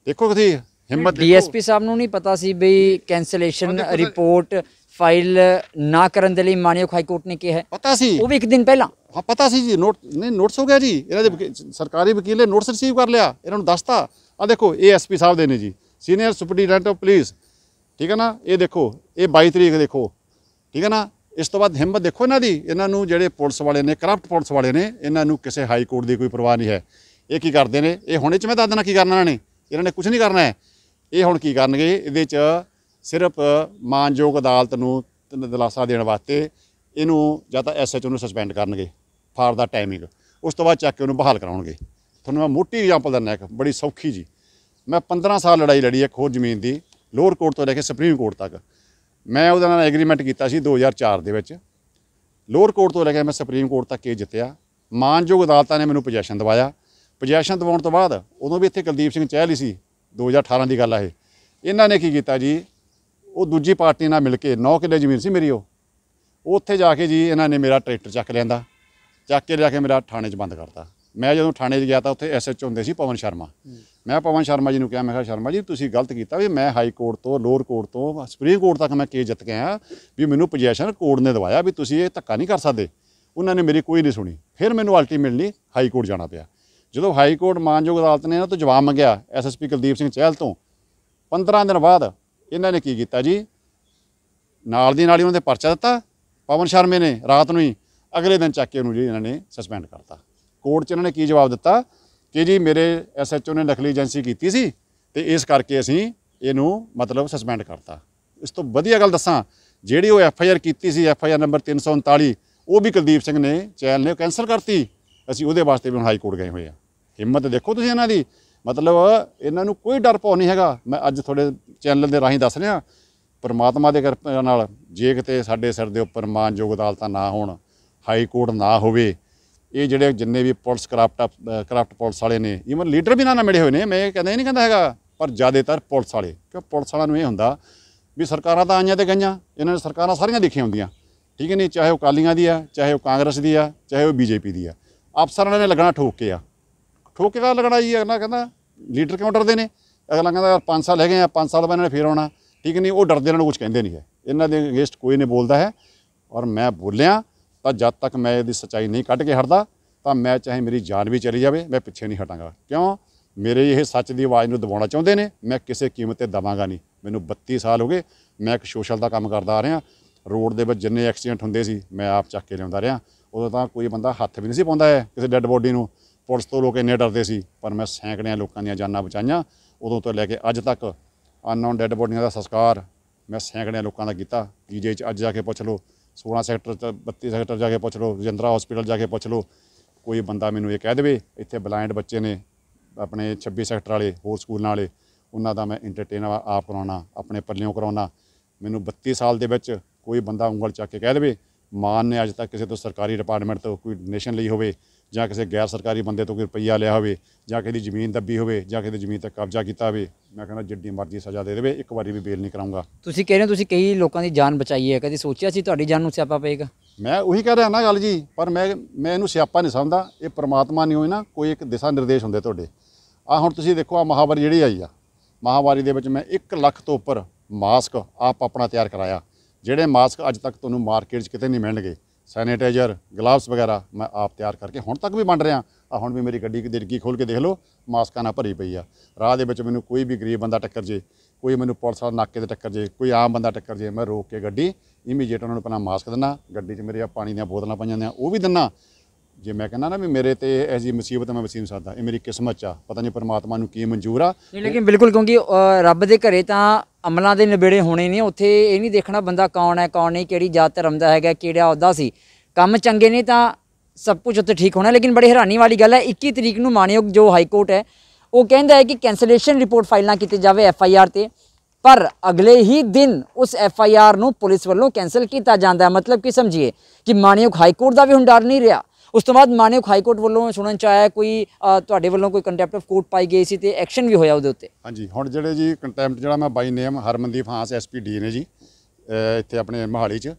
ਦੇਖੋ ਕਿਥੇ ਹਿੰਮਤ ਡੀਐਸਪੀ ਸਾਹਿਬ ਨੂੰ ਨਹੀਂ ਪਤਾ ਸੀ ਬਈ ਕੈਂਸਲੇਸ਼ਨ ਰਿਪੋਰਟ ਫਾਈਲ ਨਾ ਕਰਨ ਦੇ ਲਈ ਮਾਨਯੋਗ ਹਾਈ ਕੋਰਟ ਨੇ ਕਿਹਾ ਪਤਾ ਸੀ। ਉਹ ਵੀ ਇੱਕ ਦਿਨ ਪਹਿਲਾਂ। ਹਾਂ ਪਤਾ ਸੀ ਜੀ ਨੋਟ ਨਹੀਂ ਨੋਟਿਸ ਹੋ ਗਿਆ ਜੀ। ਇਹਨਾਂ ਦੇ ਸਰਕਾਰੀ ਵਕੀਲ ਨੇ ਨੋਟਿਸ ਰਿਸੀਵ ਕਰ ਲਿਆ। ਇਹਨਾਂ ਨੂੰ ਦੱਸਤਾ। ਆ ਦੇਖੋ ਇਹ ਐਸਪੀ ਸਾਹਿਬ ਦੇ ਨੇ ਜੀ। ਸੀਨੀਅਰ ਸੁਪਰਡੈਂਟ ਆਫ ਪੁਲਿਸ ਠੀਕ ਹੈ ਨਾ? ਇਹ ਦੇਖੋ ਇਹ 22 ਤਰੀਕ ਦੇਖੋ। ਠੀਕ ਹੈ ਨਾ? ਇਸ ਤੋਂ ਬਾਅਦ ਹਿੰਮਤ ਦੇਖੋ ਇਹਨਾਂ ਦੀ। ਇਹਨਾਂ ਨੂੰ ਜਿਹੜੇ ਪੁਲਿਸ ਵਾਲੇ ਨੇ ਕਰਪਟ ਪੁਲਿਸ ਵਾਲੇ ਨੇ ਇਹਨਾਂ ਨੂੰ ਕਿਸੇ ਹਾਈ ਕੋਰਟ ਦੀ ਕੋਈ ਪਰਵਾਹ ਨਹੀਂ ਹੈ। ਇਹ ਕੀ ਕਰਦੇ ਨੇ? ਇਹ ਹੁਣੇ ਚ ਮੈਂ ਦੱਸ ਦੇਣਾ ਕੀ ਕਰਨਾ ਇਹਨਾਂ ਨੇ? ਇਹਨਾਂ ਨੇ ਕੁਝ ਨਹੀਂ ਕਰਨਾ ਹੈ। ਇਹ ਹੁਣ ਕੀ ਕਰਨਗੇ? ਇਹਦੇ ਚ ਸਿਰਫ ਮਾਨਯੋਗ ਅਦਾਲਤ ਨੂੰ ਦਿਲਾਸਾ ਦੇਣ ਵਾਸਤੇ ਇਹਨੂੰ ਜਾਂ ਤਾਂ ਐਸਐਚਓ ਨੂੰ ਸਸਪੈਂਡ ਕਰਨਗੇ ਫਾਰ ਦਾ ਟਾਈਮਿੰਗ ਉਸ ਤੋਂ ਬਾਅਦ ਚੱਕ ਕੇ ਉਹਨੂੰ ਬਹਾਲ ਕਰਾਉਣਗੇ। ਤੁਹਾਨੂੰ ਮੈਂ ਮੋਟੀ ਐਗਜ਼ਾਮਪਲ ਦਿੰਦਾ ਇੱਕ, ਬੜੀ ਸੌਖੀ ਜੀ। ਮੈਂ 15 ਸਾਲ ਲੜਾਈ ਲੜੀ ਇੱਕ ਹੋਰ ਜ਼ਮੀਨ ਦੀ, ਲੋਅਰ ਕੋਰਟ ਤੋਂ ਲੈ ਕੇ ਸੁਪਰੀਮ ਕੋਰਟ ਤੱਕ। ਮੈਂ ਉਹਦੇ ਨਾਲ ਐਗਰੀਮੈਂਟ ਕੀਤਾ ਸੀ 2004 ਦੇ ਵਿੱਚ। ਲੋਅਰ ਕੋਰਟ ਤੋਂ ਲੈ ਕੇ ਮੈਂ ਸੁਪਰੀਮ ਕੋਰਟ ਤੱਕ ਕੇਸ ਜਿੱਤਿਆ। ਮਾਨਯੋਗ ਅਦਾਲਤਾਂ ਨੇ ਮੈਨੂੰ ਪੋਜੈਸ਼ਨ ਦਵਾਇਆ। ਪੋਜੈਸ਼ਨ ਦਿਵਾਉਣ ਤੋਂ ਬਾਅਦ ਉਦੋਂ ਵੀ ਇੱਥੇ ਕੁਲਦੀਪ ਸਿੰਘ ਚਹਿਲ ਹੀ ਸੀ 2018 ਦੀ ਗੱਲ ਆ ਇਹ। ਇਹਨਾਂ ਨੇ ਕੀ ਕੀਤਾ ਜੀ? ਉਹ ਦੂਜੀ ਪਾਰਟੀ ਨਾਲ ਮਿਲ ਕੇ 9 ਕਿੱਲੇ ਜ਼ਮੀਨ ਸੀ ਮੇਰੀ ਉਹ। ਉੱਥੇ ਜਾ ਕੇ ਜੀ ਇਹਨਾਂ ਨੇ ਮੇਰਾ ਟਰੈਕਟਰ ਚੱਕ ਲਿਆਂਦਾ। ਚੱਕ ਕੇ ਲਿਆ ਕੇ ਮੇਰਾ ਥਾਣੇ 'ਚ ਬੰਦ ਕਰਤਾ। ਮੈਂ ਜਦੋਂ ਥਾਣੇ 'ਚ ਗਿਆ ਤਾਂ ਉੱਥੇ ਐਸਐਚ ਹੁੰਦੇ ਸੀ ਪਵਨ ਸ਼ਰਮਾ। ਮੈਂ ਪਵਨ ਸ਼ਰਮਾ ਜੀ ਨੂੰ ਕਿਹਾ, ਮੈਂ ਕਿਹਾ, ਸ਼ਰਮਾ ਜੀ, ਤੁਸੀਂ ਗਲਤ ਕੀਤਾ ਵੀ ਮੈਂ ਹਾਈ ਕੋਰਟ ਤੋਂ, ਲੋਅਰ ਕੋਰਟ ਤੋਂ, ਸੁਪਰੀਮ ਕੋਰਟ ਤੱਕ ਮੈਂ ਕੇਸ ਜਿੱਤ ਕੇ ਆਇਆ ਵੀ ਮੈਨੂੰ ਪੋਜੀਸ਼ਨ ਕੋਰਟ ਨੇ ਦਵਾਇਆ ਵੀ ਤੁਸੀਂ ਇਹ ਧੱਕਾ ਨਹੀਂ ਕਰ ਸਕਦੇ। ਉਹਨਾਂ ਨੇ ਮੇਰੀ ਕੋਈ ਨਹੀਂ ਸੁਣੀ। ਫਿਰ ਮੈਨੂੰ ਅਲਟੀਮੇਟਲੀ ਹਾਈ ਕੋਰਟ ਜਾਣਾ ਪਿਆ। ਜਦੋਂ ਹਾਈ ਕੋਰਟ ਮਾਨਯੋਗ ਅਦਾਲਤ ਨੇ ਇਹਨਾਂ ਤੋਂ ਜਵਾਬ ਮੰਗਿਆ ਐਸਐਸਪੀ ਕੁਲਦੀਪ ਸਿੰਘ ਚਹਿਲ ਤੋਂ 15 ਦਿਨ ਬਾਅਦ ਇਹਨਾਂ ਨੇ ਕੀ ਕੀਤਾ ਜੀ? ਨਾਲ ਦੀ ਨਾਲ ਹੀ ਉਹਨਾਂ ਦੇ ਪਰਚਾ ਦਿੱਤਾ। ਪਵਨ ਸ਼ਰਮੇ ਨੇ ਰਾਤ ਨੂੰ ਹੀ ਅਗਲੇ ਦਿਨ ਚੱਕ ਕੇ ਉਹਨੂੰ ਜੀ ਇਹਨਾਂ ਨੇ ਸਸਪੈਂਡ ਕਰਤਾ। ਕੋਰਟ 'ਚ ਇਹਨਾਂ ਨੇ ਕੀ ਜਵਾਬ ਦਿੱਤਾ? ਕਿ ਜੀ ਮੇਰੇ ਐਸਐਚਓ ਨੇ ਨਕਲੀ ਏਜੰਸੀ ਕੀਤੀ ਸੀ ਤੇ ਇਸ ਕਰਕੇ ਅਸੀਂ ਇਹਨੂੰ ਮਤਲਬ ਸਸਪੈਂਡ ਕਰਤਾ। ਇਸ ਤੋਂ ਵਧੀਆ ਗੱਲ ਦੱਸਾਂ, ਜਿਹੜੀ ਉਹ ਐਫਆਈਆਰ ਕੀਤੀ ਸੀ ਐਫਆਈਆਰ ਨੰਬਰ 339 ਉਹ ਵੀ ਕੁਲਦੀਪ ਸਿੰਘ ਨੇ ਚੈਲ ਨੇ ਕੈਂਸਲ ਕਰਤੀ। ਅਸੀਂ ਉਹਦੇ ਵਾਸਤੇ ਵੀ ਹੁਣ ਹਾਈ ਕੋਰਟ ਗਏ ਹੋਏ ਆ। ਹਿੰਮਤ ਦੇਖੋ ਤੁਸੀਂ ਇਹਨਾਂ ਦੀ। ਮਤਲਬ ਇਹਨਾਂ ਨੂੰ ਕੋਈ ਡਰ ਭੌ ਨਹੀਂ ਹੈਗਾ। ਮੈਂ ਅੱਜ ਤੁਹਾਡੇ ਚੈਨਲ ਦੇ ਰਾਹੀਂ ਦੱਸ ਰਿਹਾ, ਪਰਮਾਤਮਾ ਦੇ ਕਿਰਪਾ ਨਾਲ ਜੇ ਕਿਤੇ ਸਾਡੇ ਸਿਰ ਦੇ ਉੱਪਰ ਮਾਨਯੋਗ ਅਦਾਲਤਾਂ ਨਾ ਹੋਣ, ਹਾਈ ਕੋਰਟ ਨਾ ਹੋਵੇ, ਇਹ ਜਿਹੜੇ ਜਿੰਨੇ ਵੀ ਪੁਲਿਸ ਕਰਪਟ ਕਰਪਟ ਪੁਲਿਸ ਵਾਲੇ ਨੇ ਈਵਨ ਲੀਡਰ ਵੀ ਨਾ ਨਾ ਮਿਲੇ ਹੋਏ ਨੇ, ਮੈਂ ਇਹ ਕਹਿੰਦਾ ਇਹ ਨਹੀਂ ਕਹਿੰਦਾ ਹੈਗਾ, ਪਰ ਜ਼ਿਆਦਾਤਰ ਪੁਲਿਸ ਵਾਲੇ, ਕਿਉਂ ਪੁਲਿਸ ਵਾਲਿਆਂ ਨੂੰ ਇਹ ਹੁੰਦਾ ਵੀ ਸਰਕਾਰਾਂ ਤਾਂ ਆਈਆਂ ਤੇ ਗਈਆਂ, ਇਹਨਾਂ ਨੇ ਸਰਕਾਰਾਂ ਸਾਰੀਆਂ ਦੇਖੀਆਂ ਹੁੰਦੀਆਂ। ਠੀਕ ਹੈ ਨਹੀਂ ਚਾਹੇ ਉਹ ਕਾਲੀਆਂ ਦੀ ਆ, ਚਾਹੇ ਉਹ ਕਾਂਗਰਸ ਦੀ ਆ, ਚਾਹੇ ਉਹ ਬੀਜੇਪੀ ਦੀ ਆ। ਅਫਸਰਾਂ ਨੇ ਲੱਗਣਾ ਠੋਕ ਕੇ ਆ। ਠੋਕ ਕੇ ਕਾ ਲੱਗਣਾ ਜੀ ਅਗਲਾ ਕਹਿੰਦਾ, ਲੀਡਰ ਕਿਉਂ ਡਰਦੇ ਨੇ? ਅਗਲਾ ਕਹਿੰਦਾ ਯਾਰ 5 ਸਾਲ ਹੈਗੇ ਆ 5 ਸਾਲ ਬਾਅਦ ਇਹਨਾਂ ਨੇ ਫੇਰ ਆਉਣਾ। ਠੀਕ ਨਹੀਂ ਉਹ ਡਰਦੇ ਇਹਨਾਂ ਨੂੰ ਕੁਝ ਕਹਿੰਦੇ ਨਹੀਂ ਹੈ। ਇਹਨਾਂ ਦੇ ਅਗੇਂਸਟ ਕੋਈ ਨਹੀਂ ਬੋਲਦਾ ਹੈ। ਔਰ ਮੈਂ ਬੋਲਿਆ, ਤਾਂ ਜਦ ਤੱਕ ਮੈਂ ਇਹਦੀ ਸੱਚਾਈ ਨਹੀਂ ਕੱਢ ਕੇ ਹਟਦਾ, ਤਾਂ ਮੈਂ ਚਾਹੇ ਮੇਰੀ ਜਾਨ ਵੀ ਚਲੀ ਜਾਵੇ, ਮੈਂ ਪਿੱਛੇ ਨਹੀਂ ਹਟਾਂਗਾ। ਕਿਉਂ? ਮੇਰੇ ਇਹ ਸੱਚ ਦੀ ਆਵਾਜ਼ ਨੂੰ ਦਬਾਉਣਾ ਚਾਹੁੰਦੇ ਨੇ, ਮੈਂ ਕਿਸੇ ਕੀਮਤ ਤੇ ਦਵਾਂਗਾ ਨਹੀਂ। ਮੈਨੂੰ 32 ਸਾਲ ਹੋ ਗਏ, ਮੈਂ ਇੱਕ ਸੋਸ਼ਲ ਦਾ ਕੰਮ ਕਰਦਾ ਆ ਰਿਹਾ। ਰੋਡ ਦੇ ਵਿੱਚ ਜਿੰਨੇ ਐਕਸੀਡੈਂਟ ਹੁੰਦੇ ਸੀ, ਮੈਂ ਆਪ ਚੱਕ ਕੇ ਲਿਆਉਂਦਾ ਰਿਹਾ। ਉਦੋਂ ਤਾਂ ਕੋਈ ਬੰਦਾ ਹੱਥ ਵੀ ਨਹੀਂ ਸੀ ਪਾਉਂਦਾ ਹੈ, ਕਿਸੇ ਡੈੱਡ ਬੋਡੀ ਨੂੰ। ਪੁਲਿਸ ਤੋਂ ਲੋਕ ਇੰਨੇ ਡਰਦੇ ਸੀ, ਪਰ ਮੈਂ ਸੈਂਕੜਿਆਂ ਲੋਕਾਂ ਦੀਆਂ ਜਾਨਾਂ ਬਚਾਈਆਂ। ਉਦੋਂ ਤੋਂ ਲੈ ਕੇ ਅੱਜ ਤੱਕ ਅਨਨੋਨ ਡੈੱਡ ਬੋਡੀਆਂ ਦਾ ਸੰਸਕਾਰ ਮੈਂ ਸੈਂਕੜਿਆਂ ਲੋਕਾਂ ਦਾ ਕੀਤਾ। ਜੀਜੇ ਚ ਅੱਜ ਜਾ ਕੇ ਪੁੱਛ ਲਓ 16 ਸੈਕਟਰ ਚ 32 ਸੈਕਟਰ ਜਾ ਕੇ ਪੁੱਛ ਲਓ, ਰਜਿੰਦਰਾ ਹਸਪੀਟਲ ਜਾ ਕੇ ਪੁੱਛ ਲਓ, ਕੋਈ ਬੰਦਾ ਮੈਨੂੰ ਇਹ ਕਹਿ ਦੇਵੇ, ਇੱਥੇ ਬਲਾਈਂਡ ਬੱਚੇ ਨੇ, ਆਪਣੇ 26 ਸੈਕਟਰ ਵਾਲੇ, ਹੋਰ ਸਕੂਲਾਂ ਵਾਲੇ, ਉਹਨਾਂ ਦਾ ਮੈਂ ਐਂਟਰਟੇਨ ਆਪ ਕਰਾਉਣਾ, ਆਪਣੇ ਪੱਲਿਓਂ ਕਰਾਉਣਾ। ਮੈਨੂੰ 32 ਸਾਲ ਦੇ ਵਿੱਚ ਕੋਈ ਬੰਦਾ ਉਂਗਲ ਚੱਕ ਕੇ ਕਹਿ ਦੇਵੇ, ਮਾਨ ਨੇ ਅੱਜ ਤੱਕ ਕਿਸੇ ਤੋਂ ਸਰਕਾਰੀ ਡਿਪਾਰਟਮੈਂਟ ਤੋਂ ਕੋਈ ਡੋਨੇਸ਼ਨ ਲਈ ਹੋਵੇ। ਜਾਂ ਕਿਸੇ ਗੈਰ ਸਰਕਾਰੀ ਬੰਦੇ ਤੋਂ ਕੋਈ ਰੁਪਈਆ ਲਿਆ ਹੋਵੇ ਜਾਂ ਕਿਸੇ ਦੀ ਜ਼ਮੀਨ ਦੱਬੀ ਹੋਵੇ ਜਾਂ ਕਿਸੇ ਦੀ ਜ਼ਮੀਨ ਤੇ ਕਬਜ਼ਾ ਕੀਤਾ ਹੋਵੇ ਮੈਂ ਕਹਿੰਦਾ ਜਿੱਡੀ ਮਰਜ਼ੀ ਸਜ਼ਾ ਦੇ ਦੇਵੇ ਇੱਕ ਵਾਰੀ ਵੀ ਬੇਲ ਨਹੀਂ ਕਰਾਉਂਗਾ। ਤੁਸੀਂ ਕਹਿ ਰਹੇ ਹੋ ਤੁਸੀਂ ਕਈ ਲੋਕਾਂ ਦੀ ਜਾਨ ਬਚਾਈ ਹੈ ਕਦੀ ਸੋਚਿਆ ਸੀ ਤੁਹਾਡੀ ਜਾਨ ਨੂੰ ਸਿਆਪਾ ਪਏਗਾ? ਮੈਂ ਉਹੀ ਕਹਿ ਰਿਹਾ ਨਾ ਗੱਲ ਜੀ ਪਰ ਮੈਂ ਮੈਂ ਇਹਨੂੰ ਸਿਆਪਾ ਨਹੀਂ ਸਮਝਦਾ ਇਹ ਪ੍ਰਮਾਤਮਾ ਨਹੀਂ ਹੋਈ ਨਾ ਕੋਈ ਇੱਕ ਦਿਸ਼ਾ ਨਿਰਦੇਸ਼ ਹੁੰਦੇ ਤੁਹਾਡੇ। ਆ ਹੁਣ ਤੁਸੀਂ ਦੇਖੋ ਆ ਮਹਾਵਾਰੀ ਜਿਹੜੀ ਆਈ ਆ ਮਹਾਵਾਰੀ ਦੇ ਵਿੱਚ ਮੈਂ 1 ਲੱਖ ਤੋਂ ਉੱਪਰ ਮਾਸਕ ਆਪ ਆਪਣਾ ਤਿਆਰ ਕਰਾਇਆ ਜਿਹੜੇ ਮਾਸਕ ਅੱਜ ਤੱਕ ਤੁਹਾਨੂੰ ਮਾਰਕੀਟ 'ਚ ਕਿਤੇ ਨਹੀਂ ਮਿਲਣਗੇ। ਸੈਨੀਟਾਈਜ਼ਰ, ਗਲਵਸ ਵਗੈਰਾ ਮੈਂ ਆਪ ਤਿਆਰ ਕਰਕੇ ਹੁਣ ਤੱਕ ਵੀ ਵੰਡ ਰਿਹਾ। ਆ ਹੁਣ ਵੀ ਮੇਰੀ ਗੱਡੀ ਦੀ ਡਿੱਗੀ ਖੋਲ ਕੇ ਦੇਖ ਲਓ, ਮਾਸਕਾਂ ਨਾਲ ਭਰੀ ਪਈ ਆ। ਰਾਹ ਦੇ ਵਿੱਚ ਮੈਨੂੰ ਕੋਈ ਵੀ ਗਰੀਬ ਬੰਦਾ ਟੱਕਰ ਜੇ, ਕੋਈ ਮੈਨੂੰ ਪੁਲਿਸ ਵਾਲਾ ਨਾਕੇ ਤੇ ਟੱਕਰ ਜੇ, ਕੋਈ ਆਮ ਬੰਦਾ ਟੱਕਰ ਜੇ, ਮੈਂ ਰੋਕ ਕੇ ਗੱਡੀ ਇਮੀਡੀਏਟ ਉਹਨਾਂ ਨੂੰ ਪਹਿਲਾਂ ਮਾਸਕ ਦਿੰਦਾ। ਗੱਡੀ 'ਚ ਮੇਰੇ ਆ ਪਾਣੀ ਦੀਆਂ ਬੋਤਲਾਂ ਪਈਆਂ ਹੁੰਦੀਆਂ, ਉਹ ਵੀ ਦਿੰਦਾ। ਜੇ ਮੈਂ ਕਹਿੰਦਾ ਨਾ ਵੀ ਮੇਰੇ ਤੇ ਇਹ ਜੀ ਮੁਸੀਬਤ ਮੈਂ ਵਸੀਮ ਸਕਦਾ ਇਹ ਮੇਰੀ ਕਿਸਮਤ 'ਚ ਆ। ਪਤਾ ਨਹੀਂ ਪਰਮਾਤਮਾ ਨੂੰ ਕੀ ਮਨਜ਼ੂਰ ਆ। ਨਹੀਂ ਲੇਕਿਨ ਬਿਲਕੁਲ ਕਿਉਂਕਿ ਅ, ਰੱਬ ਦੇ ਘਰੇ ਤਾਂ ਅਮਲਾਂ ਦੇ ਨਿਬੇੜੇ ਹੋਣੇ ਨੇ ਉੱਥੇ ਇਹ ਨਹੀਂ ਦੇਖਣਾ ਬੰਦਾ ਕੌਣ ਹੈ ਕੌਣ ਨਹੀਂ ਕਿਹੜੀ ਜਾਤ ਧਰਮ ਦਾ ਹੈਗਾ ਕਿਹੜਾ ਅਹੁਦਾ ਸੀ। ਕੰਮ ਚੰਗੇ ਨੇ ਤਾਂ ਸਭ ਕੁਝ ਉੱਥੇ ਠੀਕ ਹੋਣਾ ਲੇਕਿਨ ਬੜੀ ਹੈਰਾਨੀ ਵਾਲੀ ਗੱਲ ਹੈ 21 ਤਰੀਕ ਨੂੰ ਮਾਨਯੋਗ ਜੋ ਹਾਈ ਕੋਰਟ ਹੈ ਉਹ ਕਹਿੰਦਾ ਹੈ ਕਿ ਕੈਂਸਲੇਸ਼ਨ ਰਿਪੋਰਟ ਫਾਈਲ ਨਾ ਕੀਤੀ ਜਾਵੇ ਐਫ ਆਈ ਆਰ ਤੇ। ਪਰ ਅਗਲੇ ਹੀ ਦਿਨ ਉਸ ਐਫ ਆਈ ਆਰ ਨੂੰ ਪੁਲਿਸ ਵੱਲੋਂ ਕੈਂਸਲ ਕੀਤਾ ਜਾਂਦਾ ਹੈ। ਮਤਲਬ ਕਿ ਸਮਝੀਏ ਕਿ ਮਾਨਯੋਗ ਹਾਈ ਕੋਰਟ ਦਾ ਵੀ ਹੁਣ ਡਰ ਨਹੀਂ ਰਿਹਾ। ਉਸ ਤੋਂ ਬਾਅਦ ਮਾਨਯੋਗ ਹਾਈ ਕੋਰਟ ਵੱਲੋਂ ਸੁਣਨ ਚ ਆਇਆ ਕੋਈ ਤੁਹਾਡੇ ਵੱਲੋਂ ਕੋਈ ਕੰਟੈਂਪਟ ਆਫ ਕੋਰਟ ਪਾਈ ਗਈ ਸੀ ਤੇ ਐਕਸ਼ਨ ਵੀ ਹੋਇਆ ਉਹਦੇ ਉੱਤੇ? ਹਾਂਜੀ, ਹੁਣ ਜਿਹੜੇ ਜੀ ਕੰਟੈਂਪਟ ਜਿਹੜਾ ਮੈਂ by name Harmandeep Hans SPD ਨੇ ਜੀ ਇੱਥੇ ਆਪਣੇ ਮਹਾਲੀ 'ਚ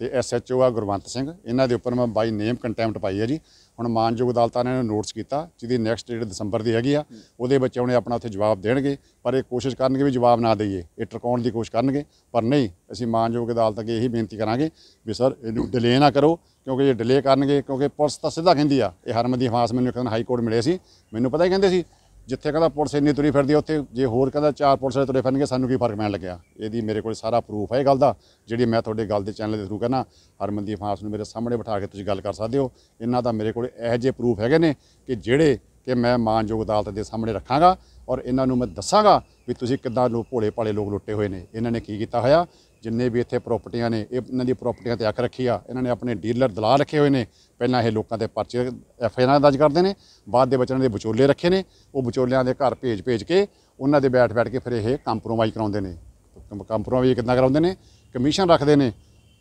ਤੇ ਐਸਐਚਓ ਆ ਗੁਰਵੰਤ ਸਿੰਘ। ਇਹਨਾਂ ਦੇ ਉੱਪਰ ਮੈਂ ਬਾਈ ਨੇਮ ਕੰਟੈਂਪਟ ਪਾਈ ਹੈ ਜੀ। ਹੁਣ ਮਾਨਯੋਗ ਅਦਾਲਤਾਂ ਨੇ ਇਹਨੂੰ ਨੋਟਿਸ ਕੀਤਾ, ਜਿਹਦੀ ਨੈਕਸਟ ਡੇਟ ਦਸੰਬਰ ਦੀ ਹੈਗੀ ਆ। ਉਹਦੇ ਵਿੱਚ ਉਹਨੇ ਆਪਣਾ ਉੱਥੇ ਜਵਾਬ ਦੇਣਗੇ, ਪਰ ਇਹ ਕੋਸ਼ਿਸ਼ ਕਰਨਗੇ ਵੀ ਜਵਾਬ ਨਾ ਦਈਏ। ਇਹ ਟਰਕਾਉਣ ਦੀ ਕੋਸ਼ਿਸ਼ ਕਰਨਗੇ, ਪਰ ਨਹੀਂ, ਅਸੀਂ ਮਾਨਯੋਗ ਅਦਾਲਤ ਅੱਗੇ ਇਹੀ ਬੇਨਤੀ ਕਰਾਂਗੇ ਵੀ ਸਰ, ਇਹਨੂੰ ਡਿਲੇ ਨਾ ਕਰੋ, ਕਿਉਂਕਿ ਜੇ ਡਿਲੇ ਕਰਨਗੇ, ਕਿਉਂਕਿ ਪੁਲਿਸ ਤਾਂ ਸਿੱਧਾ ਕਹਿੰਦੀ ਆ, ਇਹ ਹਰਮਨ ਦੀ ਹਾਂਸ ਮੈਨੂੰ ਇੱਕ ਦਿਨ ਹਾਈ ਕੋਰਟ ਮਿਲੇ ਸੀ। ਮੈਨੂੰ ਪਤਾ ਹੀ ਕਹਿੰਦੇ ਸੀ ਜਿੱਥੇ ਕਹਿੰਦਾ ਪੁਲਿਸ ਇੰਨੀ ਤੁਰੀ ਫਿਰਦੀ ਆ, ਉੱਥੇ ਜੇ ਹੋਰ ਕਹਿੰਦਾ ਚਾਰ ਪੁਲਿਸ ਵਾਲੇ ਤੁਰੇ ਫਿਰਨਗੇ, ਸਾਨੂੰ ਕੀ ਫ਼ਰਕ ਪੈਣ ਲੱਗਿਆ? ਇਹਦੀ ਮੇਰੇ ਕੋਲ ਸਾਰਾ ਪ੍ਰੂਫ ਹੈ ਇਹ ਗੱਲ ਦਾ, ਜਿਹੜੀ ਮੈਂ ਤੁਹਾਡੇ ਗੱਲ ਦੇ ਚੈਨਲ ਦੇ ਥਰੂ ਕਹਿੰਦਾ, ਹਰਮਨਦੀਪ ਹਾਸ ਨੂੰ ਮੇਰੇ ਸਾਹਮਣੇ ਬਿਠਾ ਕੇ ਤੁਸੀਂ ਗੱਲ ਕਰ ਸਕਦੇ ਹੋ। ਇਹਨਾਂ ਦਾ ਮੇਰੇ ਕੋਲ ਇਹੋ ਜਿਹੇ ਪ੍ਰੂਫ ਹੈਗੇ ਨੇ ਕਿ ਜਿਹੜੇ ਕਿ ਮੈਂ ਮਾਨਯੋਗ ਅਦਾਲਤ ਦੇ ਸਾਹਮਣੇ ਰੱਖਾਂਗਾ ਔਰ ਇਹਨਾਂ ਨੂੰ ਮੈਂ ਦੱਸਾਂਗਾ ਵੀ ਤੁਸੀਂ ਕਿੱਦਾਂ ਲੋਕ ਭੋਲੇ ਭਾਲੇ ਲੋਕ ਲੁੱਟੇ ਹੋਏ ਨੇ। ਇਹਨਾਂ ਨੇ ਕੀ ਕੀਤਾ ਹੋਇਆ? ਜਿੰਨੇ ਵੀ ਇੱਥੇ ਪ੍ਰਾਪਰਟੀਆਂ ਨੇ, ਇਹ ਇਹਨਾਂ ਦੀ ਪ੍ਰਾਪਰਟੀਆਂ ਤੇ ਅੱਖ ਰੱਖੀ ਆ। ਇਹਨਾਂ ਨੇ ਆਪਣੇ ਡੀਲਰ ਦਲਾਲ ਰੱਖੇ ਹੋਏ ਨੇ। ਪਹਿਲਾਂ ਇਹ ਲੋਕਾਂ ਦੇ ਪਰਚੇ ਐਫ ਆਈ ਆਰ ਦਰਜ ਕਰਦੇ ਨੇ। ਬਾਅਦ ਦੇ ਵਿੱਚ ਇਹਨਾਂ ਦੇ ਵਿਚੋਲੇ ਰੱਖੇ ਨੇ। ਉਹ ਵਿਚੋਲਿਆਂ ਦੇ ਘਰ ਭੇਜ ਭੇਜ ਕੇ ਉਹਨਾਂ ਦੇ ਬੈਠ ਬੈਠ ਕੇ ਫਿਰ ਇਹ ਕੰਪਰੋਮਾਈਜ਼ ਕਰਾਉਂਦੇ ਨੇ। ਕੰਪਰੋਮਾਈਜ਼ ਕਿੱਦਾਂ ਕਰਾਉਂਦੇ ਨੇ? ਕਮਿਸ਼ਨ ਰੱਖਦੇ ਨੇ।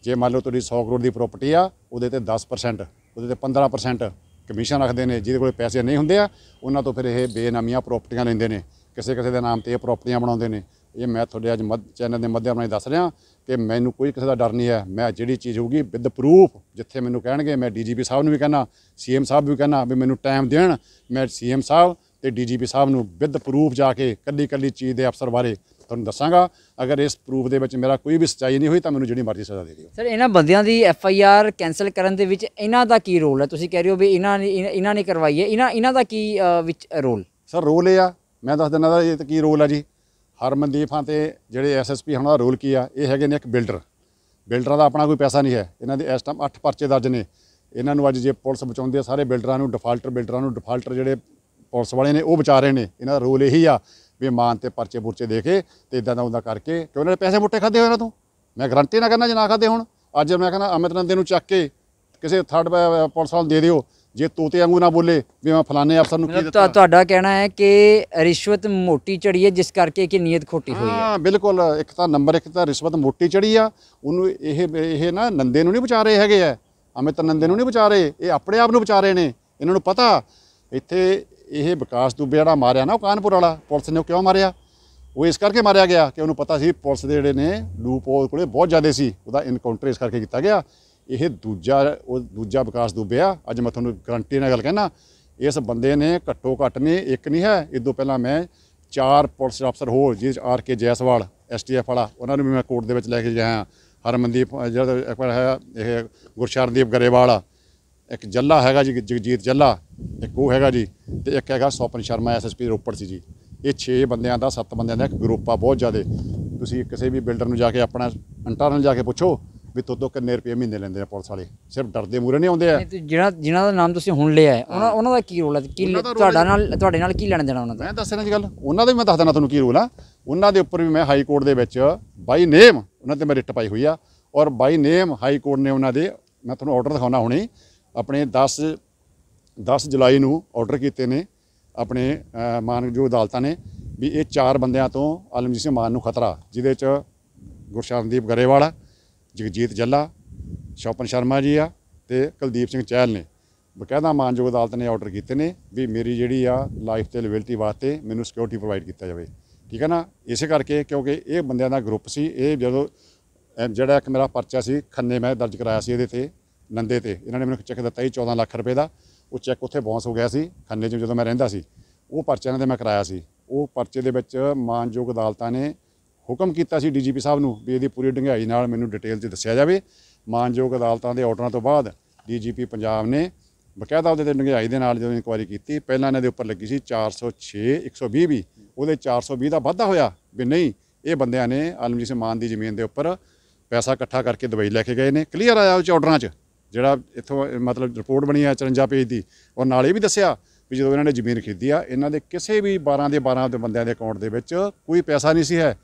ਜੇ ਮੰਨ ਲਓ ਤੁਹਾਡੀ 100 ਕਰੋੜ ਦੀ ਪ੍ਰਾਪਰਟੀ ਆ, ਉਹਦੇ ਤੇ 10% ਉਹਦੇ ਤੇ 15% ਕਮਿਸ਼ਨ ਰੱਖਦੇ ਨੇ। ਜਿਹਦੇ ਕੋਲ ਪੈਸੇ ਨਹੀਂ ਹੁੰਦੇ ਆ, ਉਹਨਾਂ ਤੋਂ ਫਿਰ ਇਹ ਬੇਨਾਮੀਆਂ ਪ੍ਰਾਪਰਟੀਆਂ ਲੈਂਦੇ ਨੇ। ਕਿਸੇ ਕਿਸੇ ਦੇ ਨਾਮ ਤੇ ਇਹ ਪ੍ਰਾਪਰਟੀਆਂ ਬਣਾਉਂਦੇ ਨੇ। ਇਹ ਮੈਂ ਤੁਹਾਡੇ ਅੱਜ ਮੱਧ ਚੈਨਲ ਦੇ ਮਾਧਿਅਮ ਨਾਲ ਦੱਸ ਰਿਹਾ। ਕਿ ਮੈਨੂੰ ਕੋਈ ਕਿਸੇ ਦਾ ਡਰ ਨਹੀਂ ਹੈ। ਮੈਂ ਜਿਹੜੀ ਚੀਜ਼ ਹੋਊਗੀ ਵਿਦ ਪ੍ਰੂਫ ਜਿੱਥੇ ਮੈਨੂੰ ਕਹਿਣਗੇ ਮੈਂ ਡੀਜੀਪੀ ਸਾਹਿਬ ਨੂੰ ਵੀ ਕਹਿਣਾ ਸੀਐਮ ਸਾਹਿਬ ਵੀ ਕਹਿਣਾ ਵੀ ਮੈਨੂੰ ਟਾਈਮ ਦੇਣ। ਮੈਂ ਸੀਐਮ ਸਾਹਿਬ ਤੇ ਡੀਜੀਪੀ ਸਾਹਿਬ ਨੂੰ ਵਿਦ ਪ੍ਰੂਫ ਜਾ ਕੇ ਕੱਲੀ ਕੱਲੀ ਚੀਜ਼ ਦੇ ਅਫਸਰ ਬਾਰੇ ਤੁਹਾਨੂੰ ਦੱਸਾਂਗਾ। ਅਗਰ ਇਸ ਪ੍ਰੂਫ ਦੇ ਵਿੱਚ ਮੇਰਾ ਕੋਈ ਵੀ ਸੱਚਾਈ ਨਹੀਂ ਹੋਈ ਤਾਂ ਮੈਨੂੰ ਜਿਹੜੀ ਮਰਜ਼ੀ ਸਜ਼ਾ ਦੇ ਦਿਓ। ਸਰ ਇਹਨਾਂ ਬੰਦਿਆਂ ਦੀ ਐਫ ਆਈ ਆਰ ਕੈਨਸਲ ਕਰਨ ਦੇ ਵਿੱਚ ਇਹਨਾਂ ਦਾ ਕੀ ਰੋਲ ਹੈ? ਤੁਸੀਂ ਕਹਿ ਰਹੇ ਹੋ ਵੀ ਇਹਨਾਂ ਨੇ ਇਹਨਾਂ- ਨੇ ਕਰਵਾਈ ਹੈ। ਇਹਨਾਂ ਇਹਨਾਂ ਦਾ ਕੀ ਵਿੱਚ ਰੋਲ ਸਰ ਰੋਲ ਇਹ ਆ। ਮੈਂ ਦੱਸ ਦਿੰਦਾ ਦਾ ਇਹ ਕੀ ਰੋਲ ਆ ਜੀ? ਹਰਮਨਦੀਪ ਹਾਂ ਤੇ ਜਿਹੜੇ ਐਸਐਸਪੀ ਉਹਨਾਂ ਦਾ ਰੋਲ ਕੀ ਆ, ਇਹ ਹੈਗੇ ਨੇ ਇੱਕ ਬਿਲਡਰ। ਬਿਲਡਰਾਂ ਦਾ ਆਪਣਾ ਕੋਈ ਪੈਸਾ ਨਹੀਂ ਹੈ। ਇਹਨਾਂ ਦੇ ਇਸ ਟਾਈਮ 8 ਪਰਚੇ ਦਰਜ ਨੇ। ਇਹਨਾਂ ਨੂੰ ਅੱਜ ਜੇ ਪੁਲਿਸ ਬਚਾਉਂਦੀ ਆ, ਸਾਰੇ ਬਿਲਡਰਾਂ ਨੂੰ ਡਿਫਾਲਟਰ ਬਿਲਡਰਾਂ ਨੂੰ ਡਿਫਾਲਟਰ ਜਿਹੜੇ ਪੁਲਿਸ ਵਾਲੇ ਨੇ, ਉਹ ਬਚਾ ਰਹੇ ਨੇ। ਇਹਨਾਂ ਦਾ ਰੋਲ ਇਹੀ ਆ ਵੀ ਮਾਨ ਤੇ ਪਰਚੇ ਪੁਰਚੇ ਦੇ ਕੇ ਤੇ ਇਦਾਂ ਦਾ ਉਹਦਾ ਕਰਕੇ ਕਿ ਉਹਨਾਂ ਨੇ ਪੈਸੇ ਮੁੱਟੇ ਖਾਦੇ ਹੋਏ ਇਹਨਾਂ ਤੋਂ? ਮੈਂ ਗਰੰਟੀ ਨਾ ਕਰਨਾ ਜੇ ਨਾ ਖਾਦੇ ਹੁਣ। ਅੱਜ ਮੈਂ ਕਹਿੰਦਾ ਅਮਿਤ ਨੰਦੇ ਨੂੰ ਚੱਕ ਕੇ ਕਿਸੇ ਥਰਡ ਪੁਲਿਸ ਵਾਲੇ ਨੂੰ ਦੇ ਦਿਓ। ਜੇ ਤੋਤੇ ਵਾਂਗੂ ਨਾ ਬੋਲੇ ਵੀ ਮੈਂ ਫਲਾਣੇ ਅਫਸਰ ਨੂੰ ਕੀ ਦਿੱਤਾ? ਤੁਹਾ- ਤੁਹਾਡਾ ਕਹਿਣਾ ਹੈ ਕਿ ਰਿਸ਼ਵਤ ਮੋਟੀ ਚੜੀ ਹੈ ਜਿਸ ਕਰਕੇ ਕਿ ਨੀਅਤ ਖੋਟੀ ਹੋਈ ਹੈ? ਹਾਂ ਬਿਲਕੁਲ। ਇੱਕ ਤਾਂ ਨੰਬਰ ਇੱਕ ਤਾਂ ਰਿਸ਼ਵਤ ਮੋਟੀ ਚੜੀ ਆ। ਉਹਨੂੰ ਇਹ ਇਹ ਨਾ ਨੰਦੇ ਨੂੰ ਨਹੀਂ ਬਚਾ ਰਹੇ ਹੈਗੇ ਆ ਅਮਿਤ ਨੰਦੇ ਨੂੰ ਨਹੀਂ ਬਚਾ ਰਹੇ। ਇਹ ਆਪਣੇ ਆਪ ਨੂੰ ਬਚਾ ਰਹੇ ਨੇ। ਇਹਨਾਂ ਨੂੰ ਪਤਾ ਇੱਥੇ ਇਹ ਵਿਕਾਸ ਦੁਬੇ ਜਿਹੜਾ ਮਾਰਿਆ ਨਾ ਉਹ ਕਾਨਪੁਰ ਵਾਲਾ। ਪੁਲਿਸ ਨੇ ਉਹ ਕਿਉਂ ਮਾਰਿਆ? ਉਹ ਇਸ ਕਰਕੇ ਮਾਰਿਆ ਗਿਆ ਕਿ ਉਹਨੂੰ ਪਤਾ ਸੀ ਪੁਲਿਸ ਦੇ ਜਿਹੜੇ ਨੇ ਲੂਪ ਕੋਲੇ ਬਹੁਤ ਜ਼ਿਆਦਾ ਸੀ। ਉਹਦਾ ਇਨਕਾਊਂਟਰ ਇਸ ਕਰਕੇ ਕੀਤਾ ਗਿਆ ਇਹ ਦੂਜਾ, ਉਹ ਦੂਜਾ ਵਿਕਾਸ ਦੁਬੇ ਆ ਅੱਜ ਮੈਂ ਤੁਹਾਨੂੰ ਗਰੰਟੀ ਨਾਲ ਗੱਲ ਕਹਿਣਾ ਇਸ ਬੰਦੇ ਨੇ ਘੱਟੋ ਘੱਟ ਨੇ, ਇੱਕ ਨਹੀਂ ਹੈ ਇਦੋਂ ਪਹਿਲਾਂ ਮੈਂ ਚਾਰ ਪੁਲਿਸ ਅਫਸਰ ਹੋਰ, ਜਿਸ ਆਰ ਕੇ ਜੈਸਵਾਲ ਐਸਟੀਐਫ ਵਾਲਾ, ਉਹਨਾਂ ਨੂੰ ਵੀ ਮੈਂ ਕੋਰਟ ਦੇ ਵਿੱਚ ਲੈ ਕੇ ਜਾਇਆ ਹਰਮਨਦੀਪ ਜਿਹੜਾ ਇੱਕ ਵਾਰ ਹੈ, ਇਹ ਗੁਰਸ਼ਰਦੀਪ ਗਰੇਵਾਲ ਆ ਇੱਕ ਜੱਲਾ ਹੈਗਾ ਜੀ, ਜਗਜੀਤ ਜੱਲਾ, ਇੱਕ ਉਹ ਹੈਗਾ ਜੀ, ਤੇ ਇੱਕ ਹੈਗਾ ਸੋਪਨ ਸ਼ਰਮਾ ਐਸਐਸਪੀ ਰੋਪੜ ਸੀ ਜੀ। ਇਹ 6 ਬੰਦਿਆਂ ਦਾ 7 ਬੰਦਿਆਂ ਦਾ ਇੱਕ ਗਰੁੱਪ ਆ, ਬਹੁਤ ਜ਼ਿਆਦਾ। ਤੁਸੀਂ ਕਿਸੇ ਵੀ ਬਿਲਡਰ ਨੂੰ ਜਾ ਕੇ ਆਪਣਾ ਇੰਟਰਨਲ ਜਾ ਕੇ ਪੁੱਛੋ ਵੀ ਤੋਤੋਂ ਕਿੰਨੇ ਰੁਪਏ ਮਹੀਨੇ ਲੈਂਦੇ ਨੇ ਪੁਲਿਸ ਵਾਲੇ? ਸਿਰਫ ਡਰਦੇ ਮੂਰੇ ਨਹੀਂ ਆਉਂਦੇ ਆ? ਤੇ ਜਿਹੜਾ ਜਿਨ੍ਹਾਂ ਦਾ ਨਾਮ ਤੁਸੀਂ ਹੁਣ ਲਿਆ ਹੈ ਉਹਨਾਂ ਉਹਨਾਂ ਦਾ ਕੀ ਰੋਲ ਹੈ? ਕੀ ਤੁਹਾਡਾ ਨਾਲ ਤੁਹਾਡੇ ਨਾਲ ਕੀ ਲੈਣਾ ਦੇਣਾ ਉਹਨਾਂ ਦਾ? ਮੈਂ ਦੱਸ ਰਿਹਾ ਜੀ ਗੱਲ। ਉਹਨਾਂ ਦਾ ਵੀ ਮੈਂ ਦੱਸ ਦੇਣਾ ਤੁਹਾਨੂੰ ਕੀ ਰੂਲ ਆ। ਉਹਨਾਂ ਦੇ ਉੱਪਰ ਵੀ ਮੈਂ ਹਾਈ ਕੋਰਟ ਦੇ ਵਿੱਚ ਬਾਈ ਨੇਮ ਉਹਨਾਂ ਤੇ ਮੈਂ ਰਿਟ ਪਾਈ ਹੋਈ ਆ। ਔਰ ਬਾਈ ਨੇਮ ਹਾਈ ਕੋਰਟ ਨੇ ਉਹਨਾਂ ਦੇ ਮੈਂ ਤੁਹਾਨੂੰ ਆਰਡਰ ਦਿਖਾਉਣਾ ਹੁਣੇ। ਆਪਣੇ 10 10 ਜੁਲਾਈ ਨੂੰ ਆਰਡਰ ਕੀਤੇ ਨੇ ਆਪਣੇ ਮਾਨਯੋਗ ਅਦਾਲਤਾਂ ਨੇ ਵੀ ਇਹ ਚਾਰ ਬੰਦਿਆਂ ਤੋਂ ਆਲਮਜੀਤ ਸਿੰਘ ਮਾਨ ਨੂੰ ਖਤਰਾ ਜਿਹਦੇ ਚ ਗੁਰਸ਼ਰਨਦੀਪ ਗਰੇਵਾਲ ਜਗਜੀਤ ਜੱਲਾ, ਸ਼ੋਪਨ ਸ਼ਰਮਾ ਜੀ ਆ ਤੇ ਕੁਲਦੀਪ ਸਿੰਘ ਚਹਿਲ ਨੇ। ਬਕਾਇਦਾ ਮਾਨਯੋਗ ਅਦਾਲਤ ਨੇ ਆਰਡਰ ਕੀਤੇ ਨੇ ਵੀ ਮੇਰੀ ਜਿਹੜੀ ਆ ਲਾਈਫ ਤੇ ਲਿਬਰਟੀ ਵਾਸਤੇ ਮੈਨੂੰ ਸਿਕਿਉਰਿਟੀ ਪ੍ਰੋਵਾਈਡ ਕੀਤਾ ਜਾਵੇ। ਠੀਕ ਹੈ ਨਾ? ਇਸੇ ਕਰਕੇ ਕਿਉਂਕਿ ਇਹ ਬੰਦਿਆਂ ਦਾ ਗਰੁੱਪ ਸੀ, ਇਹ ਜਦੋਂ ਜਿਹੜਾ ਇੱਕ ਮੇਰਾ ਪਰਚਾ ਸੀ, ਖੰਨੇ ਮੈਂ ਦਰਜ ਕਰਾਇਆ ਸੀ ਇਹਦੇ ਤੇ, ਨੰਦੇ ਤੇ। ਇਹਨਾਂ ਨੇ ਮੈਨੂੰ ਚੈੱਕ ਦਿੱਤਾ ਸੀ 14 ਲੱਖ ਰੁਪਏ ਦਾ। ਉਹ ਚੈੱਕ ਉੱਥੇ ਬਾਉਂਸ ਹੋ ਗਿਆ ਸੀ, ਖੰਨੇ 'ਚ ਜਦੋਂ ਮੈਂ ਰਹਿੰਦਾ ਸੀ, ਉਹ ਪਰਚਾ ਇਹਨਾਂ ਦੇ ਮੈਂ ਕਰਾਇਆ ਸੀ। ਉਹ ਪਰਚੇ ਦੇ ਵਿੱਚ ਮਾਨਯੋਗ ਅਦਾਲਤਾਂ ਨੇ ਹੁਕਮ ਕੀਤਾ ਸੀ ਡੀਜੀਪੀ ਸਾਹਿਬ ਨੂੰ ਵੀ ਇਹਦੀ ਪੂਰੀ ਡੂੰਘਾਈ ਨਾਲ ਮੈਨੂੰ ਡਿਟੇਲ 'ਚ ਦੱਸਿਆ ਜਾਵੇ। ਮਾਨਯੋਗ ਅਦਾਲਤਾਂ ਦੇ ਆਰਡਰਾਂ ਤੋਂ ਬਾਅਦ ਡੀਜੀਪੀ ਪੰਜਾਬ ਨੇ ਬਕਾਇਦਾ ਉਹਦੇ ਤੇ ਡੂੰਘਾਈ ਦੇ ਨਾਲ ਜਦੋਂ ਇਨਕੁਆਇਰੀ ਕੀਤੀ, ਪਹਿਲਾਂ ਇਹਨਾਂ ਦੇ ਉੱਪਰ ਲੱਗੀ ਸੀ 406 120 ਵੀ। ਉਹਦੇ 420 ਦਾ ਵਾਧਾ ਹੋਇਆ ਵੀ ਨਹੀਂ, ਇਹ ਬੰਦਿਆਂ ਨੇ ਆਲਮਜੀਤ ਸਿੰਘ ਮਾਨ ਦੀ ਜ਼ਮੀਨ ਦੇ ਉੱਪਰ ਪੈਸਾ ਇਕੱਠਾ ਕਰਕੇ ਦੁਬਈ ਲੈ ਕੇ ਗਏ ਨੇ। ਕਲੀਅਰ ਆਇਆ ਉਹ 'ਚ ਆਰਡਰਾਂ 'ਚ, ਜਿਹੜਾ ਇੱਥੋਂ ਮਤਲਬ ਰਿਪੋਰਟ ਬਣੀ ਆ 54 ਪੇਜ ਦੀ, ਔਰ ਨਾਲ ਇਹ ਵੀ ਦੱਸਿਆ ਵੀ ਜਦੋਂ ਇਹਨਾਂ ਨੇ ਜ਼ਮੀਨ ਖਰੀਦੀ ਆ, ਇਹਨਾਂ ਦੇ ਕਿਸੇ ਵੀ 12 ਦੇ 12 ਦੇ ਬੰਦਿਆਂ ਦੇ ਅਕਾਊਂਟ ਦੇ ਵਿੱਚ ਕੋਈ ਪੈਸਾ ਨਹੀਂ ਸੀ ਹੈ।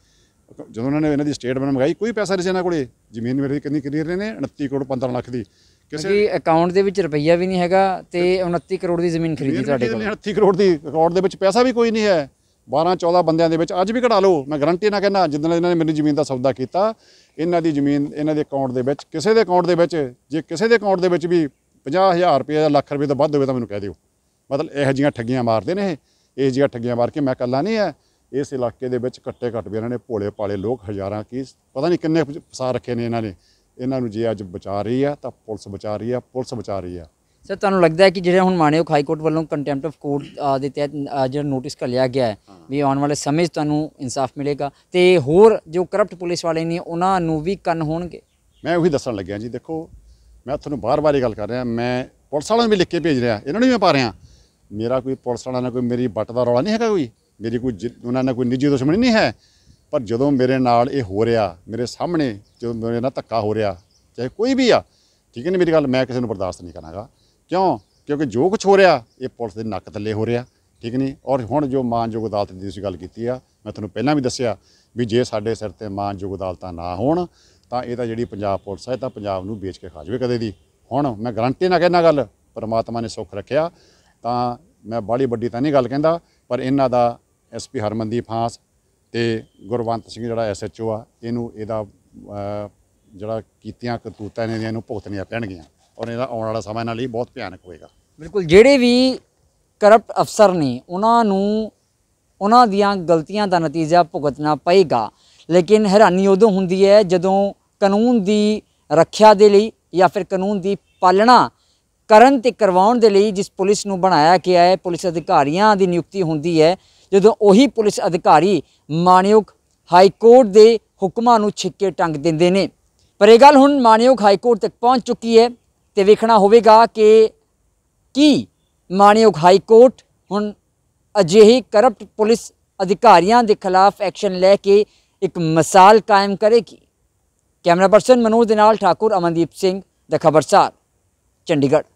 ਜਦੋਂ ਉਹਨਾਂ ਨੇ ਇਹਨਾਂ ਦੀ ਸਟੇਟਮੈਂਟ ਮੰਗਾਈ ਕੋਈ ਪੈਸਾ ਨਹੀਂ ਸੀ ਇਹਨਾਂ ਕੋਲੇ। ਜ਼ਮੀਨ ਮੇਰੀ ਕਿੰਨੀ ਕਲੀਅਰ ਨੇ? 29 ਕਰੋੜ 15 ਲੱਖ ਦੀ। ਕਿਸੇ ਕਿਉਂਕਿ ਅਕਾਊਂਟ ਦੇ ਵਿੱਚ ਰੁਪਈਆ ਵੀ ਨਹੀਂ ਹੈਗਾ ਤੇ 29 ਕਰੋੜ ਦੀ ਜ਼ਮੀਨ ਖਰੀਦੀ ਤੁਹਾਡੇ ਕੋਲ। 29 ਕਰੋੜ ਦੀ ਅਕਾਊਂਟ ਦੇ ਵਿੱਚ ਪੈਸਾ ਵੀ ਕੋਈ ਨਹੀਂ ਹੈ। 12 14 ਬੰਦਿਆਂ ਦੇ ਵਿੱਚ ਅੱਜ ਵੀ ਕਢਾ ਲਓ। ਮੈਂ ਗਰੰਟੀ ਨਾਲ ਕਹਿੰਦਾ ਜਿੱਦਣ ਇਹਨਾਂ ਨੇ ਮੇਰੀ ਜ਼ਮੀਨ ਦਾ ਸੌਦਾ ਕੀਤਾ ਇਹਨਾਂ ਦੀ ਜ਼ਮੀਨ ਇਹਨਾਂ ਦੇ ਅਕਾਊਂਟ ਦੇ ਵਿੱਚ ਕਿਸੇ ਦੇ ਅਕਾਊਂਟ ਦੇ ਵਿੱਚ ਜੇ ਕਿਸੇ ਦੇ ਅਕਾਊਂਟ ਦੇ ਵਿੱਚ ਵੀ 50000 ਰੁਪਏ ਜਾਂ ਲੱਖ ਰੁਪਏ ਤੋਂ ਵੱਧ ਹੋਵੇ ਤਾਂ ਮੈਨੂੰ ਕਹਿ ਦਿਓ। ਮਤਲਬ ਇਹੋ ਜਿਹੀਆਂ ਠੱਗੀਆਂ ਮਾਰਦੇ ਨੇ ਇਹ। ਇਹ ਜਿਹੀਆਂ ਠੱਗੀਆਂ ਮਾਰ ਕੇ ਮੈਂ ਕੱਲਾ ਨਹੀਂ ਹੈ। ਇਸ ਇਲਾਕੇ ਦੇ ਵਿੱਚ ਘੱਟੇ ਘੱਟ ਵੀ ਇਹਨਾਂ ਨੇ ਭੋਲੇ ਪਾਲੇ ਲੋਕ ਹਜ਼ਾਰਾਂ ਕੀ ਪਤਾ ਨਹੀਂ ਕਿੰਨੇ ਫਸਾ ਰੱਖੇ ਨੇ ਇਹਨਾਂ ਨੇ। ਇਹਨਾਂ ਨੂੰ ਜੇ ਅੱਜ ਬਚਾ ਰਹੀ ਆ ਤਾਂ ਪੁਲਿਸ ਬਚਾ ਰਹੀ ਆ ਪੁਲਿਸ ਬਚਾ ਰਹੀ ਆ। ਸਰ ਤੁਹਾਨੂੰ ਲੱਗਦਾ ਹੈ ਕਿ ਜਿਹੜਾ ਹੁਣ ਮਾਣਯੋਗ ਹਾਈ ਕੋਰਟ ਵੱਲੋਂ ਕੰਟੈਂਪਟ ਆਫ ਕੋਰਟ ਦੇ ਤਹਿਤ ਜਿਹੜਾ ਨੋਟਿਸ ਘੱਲਿਆ ਗਿਆ ਹੈ ਵੀ ਆਉਣ ਵਾਲੇ ਸਮੇਂ 'ਚ ਤੁਹਾਨੂੰ ਇਨਸਾਫ ਮਿਲੇਗਾ ਤੇ ਹੋਰ ਜੋ ਕਰਪਟ ਪੁਲਿਸ ਵਾਲੇ ਨੇ ਉਹਨਾਂ ਨੂੰ ਵੀ ਕੰਨ ਹੋਣਗੇ? ਮੈਂ ਉਹੀ ਦੱਸਣ ਲੱਗਿਆ ਜੀ ਦੇਖੋ ਮੈਂ ਤੁਹਾਨੂੰ ਬਾਰ-ਬਾਰ ਇਹ ਗੱਲ ਕਰ ਰਿਹਾ ਮੈਂ ਪੁਲਿਸ ਵਾਲਿਆਂ ਨੂੰ ਵੀ ਲਿਖ ਕੇ ਭੇਜ ਰਿਹਾ ਇਹਨਾਂ ਨੂੰ ਵੀ ਮੈਂ ਪਾ ਰਿਹਾ। ਮੇਰਾ ਕੋਈ ਪੁਲਿਸ ਵਾਲਿਆਂ ਨਾਲ ਕੋਈ ਮੇਰੀ ਬੱਟ ਦਾ ਰੌਲਾ ਨਹੀਂ ਹੈਗਾ ਕੋਈ? ਮੇਰੀ ਕੋਈ ਜਿ- ਉਹਨਾਂ ਨਾਲ ਕੋਈ ਨਿੱਜੀ ਦੁਸ਼ਮਣੀ ਨਹੀਂ ਹੈ। ਪਰ ਜਦੋਂ ਮੇਰੇ ਨਾਲ ਇਹ ਹੋ ਰਿਹਾ, ਮੇਰੇ ਸਾਹਮਣੇ ਜਦੋਂ ਮੇਰੇ ਨਾਲ ਧੱਕਾ ਹੋ ਰਿਹਾ, ਚਾਹੇ ਕੋਈ ਵੀ ਆ, ਠੀਕ ਹੈ ਨਹੀਂ ਮੇਰੀ ਗੱਲ, ਮੈਂ ਕਿਸੇ ਨੂੰ ਬਰਦਾਸ਼ਤ ਨਹੀਂ ਕਰਾਂਗਾ। ਕਿਉਂ? ਕਿਉਂਕਿ ਜੋ ਕੁਝ ਹੋ ਰਿਹਾ, ਇਹ ਪੁਲਿਸ ਦੇ ਨੱਕ ਥੱਲੇ ਹੋ ਰਿਹਾ, ਠੀਕ ਨਹੀਂ? ਔਰ ਹੁਣ ਜੋ ਮਾਨਯੋਗ ਅਦਾਲਤ ਦੀ ਤੁਸੀਂ ਗੱਲ ਕੀਤੀ ਆ, ਮੈਂ ਤੁਹਾਨੂੰ ਪਹਿਲਾਂ ਵੀ ਦੱਸਿਆ ਵੀ ਜੇ ਸਾਡੇ ਸਿਰ ਤੇ ਮਾਨਯੋਗ ਅਦਾਲਤਾਂ ਨਾ ਹੋਣ, ਤਾਂ ਇਹ ਤਾਂ ਜਿਹੜੀ ਪੰਜਾਬ ਪੁਲਿਸ ਹੈ ਇਹ ਤਾਂ ਪੰਜਾਬ ਨੂੰ ਵੇਚ ਕੇ ਖਾ ਜਾਵੇ ਕਦੇ ਦੀ। ਹੁਣ ਮੈਂ ਗਰੰਟੀ ਨਾਲ ਕਹਿਣਾ ਗੱਲ, ਪਰਮਾਤਮਾ ਨੇ ਸੁੱਖ ਰੱਖਿਆ, ਤਾਂ ਮੈਂ ਬਾਹਲੀ ਵੱਡੀ ਤਾਂ ਨਹੀਂ ਗੱਲ ਕਹਿੰਦਾ, ਪਰ ਇਹਨਾਂ ਦਾ ਐਸਪੀ ਹਰਮਨਦੀਪ ਹਾਂਸ ਤੇ ਗੁਰਵੰਤ ਸਿੰਘ ਜਿਹੜਾ ਐਸਐਚਓ ਆ, ਇਹਨੂੰ ਇਹਦਾ ਜਿਹੜਾ ਕੀਤੀਆਂ ਕਰਤੂਤਾਂ ਨੇ, ਇਹਨੂੰ ਭੁਗਤਣੀਆਂ ਪੈਣਗੀਆਂ ਔਰ ਇਹਦਾ ਆਉਣ ਵਾਲਾ ਸਮਾਂ ਨਾਲ ਹੀ ਬਹੁਤ ਭਿਆਨਕ ਹੋਏਗਾ। ਬਿਲਕੁਲ, ਜਿਹੜੇ ਵੀ ਕਰਪਟ ਅਫਸਰ ਨੇ, ਉਹਨਾਂ ਨੂੰ ਉਹਨਾਂ ਦੀਆਂ ਗਲਤੀਆਂ ਦਾ ਨਤੀਜਾ ਭੁਗਤਣਾ ਪਏਗਾ, ਲੇਕਿਨ ਹੈਰਾਨੀ ਉਦੋਂ ਹੁੰਦੀ ਹੈ ਜਦੋਂ ਕਾਨੂੰਨ ਦੀ ਰੱਖਿਆ ਦੇ ਲਈ ਜਾਂ ਫਿਰ ਕਾਨੂੰਨ ਦੀ ਪਾਲਣਾ ਕਰਨ ਤੇ ਕਰਵਾਉਣ ਦੇ ਲਈ ਜਿਸ ਪੁਲਿਸ ਨੂੰ ਬਣਾਇਆ ਗਿਆ ਹੈ, ਪੁਲਿਸ ਅਧਿਕਾਰੀਆਂ ਦੀ ਨਿਯੁਕਤੀ ਹੁੰਦੀ ਹੈ ਜਦੋਂ ਉਹੀ ਪੁਲਿਸ ਅਧਿਕਾਰੀ ਮਾਨਯੋਗ ਹਾਈ ਕੋਰਟ ਦੇ ਹੁਕਮਾਂ ਨੂੰ ਛਿੱਕੇ ਟੰਗ ਦਿੰਦੇ ਨੇ। ਪਰ ਇਹ ਗੱਲ ਹੁਣ ਮਾਨਯੋਗ ਹਾਈ ਕੋਰਟ ਤੱਕ ਪਹੁੰਚ ਚੁੱਕੀ ਹੈ ਤੇ ਵੇਖਣਾ ਹੋਵੇਗਾ ਕਿ ਕੀ ਮਾਨਯੋਗ ਹਾਈ ਕੋਰਟ ਹੁਣ ਅਜਿਹੀ ਕਰਪਟ ਪੁਲਿਸ ਅਧਿਕਾਰੀਆਂ ਦੇ ਖਿਲਾਫ ਐਕਸ਼ਨ ਲੈ ਕੇ ਇੱਕ ਮਿਸਾਲ ਕਾਇਮ ਕਰੇਗੀ। ਕੈਮਰਾ ਪਰਸਨ ਮਨੋਜ ਦੇ ਨਾਲ ਠਾਕੁਰ ਅਮਨਦੀਪ ਸਿੰਘ ਦਾ ਖਬਰਸਾਰ, ਚੰਡੀਗੜ੍ਹ।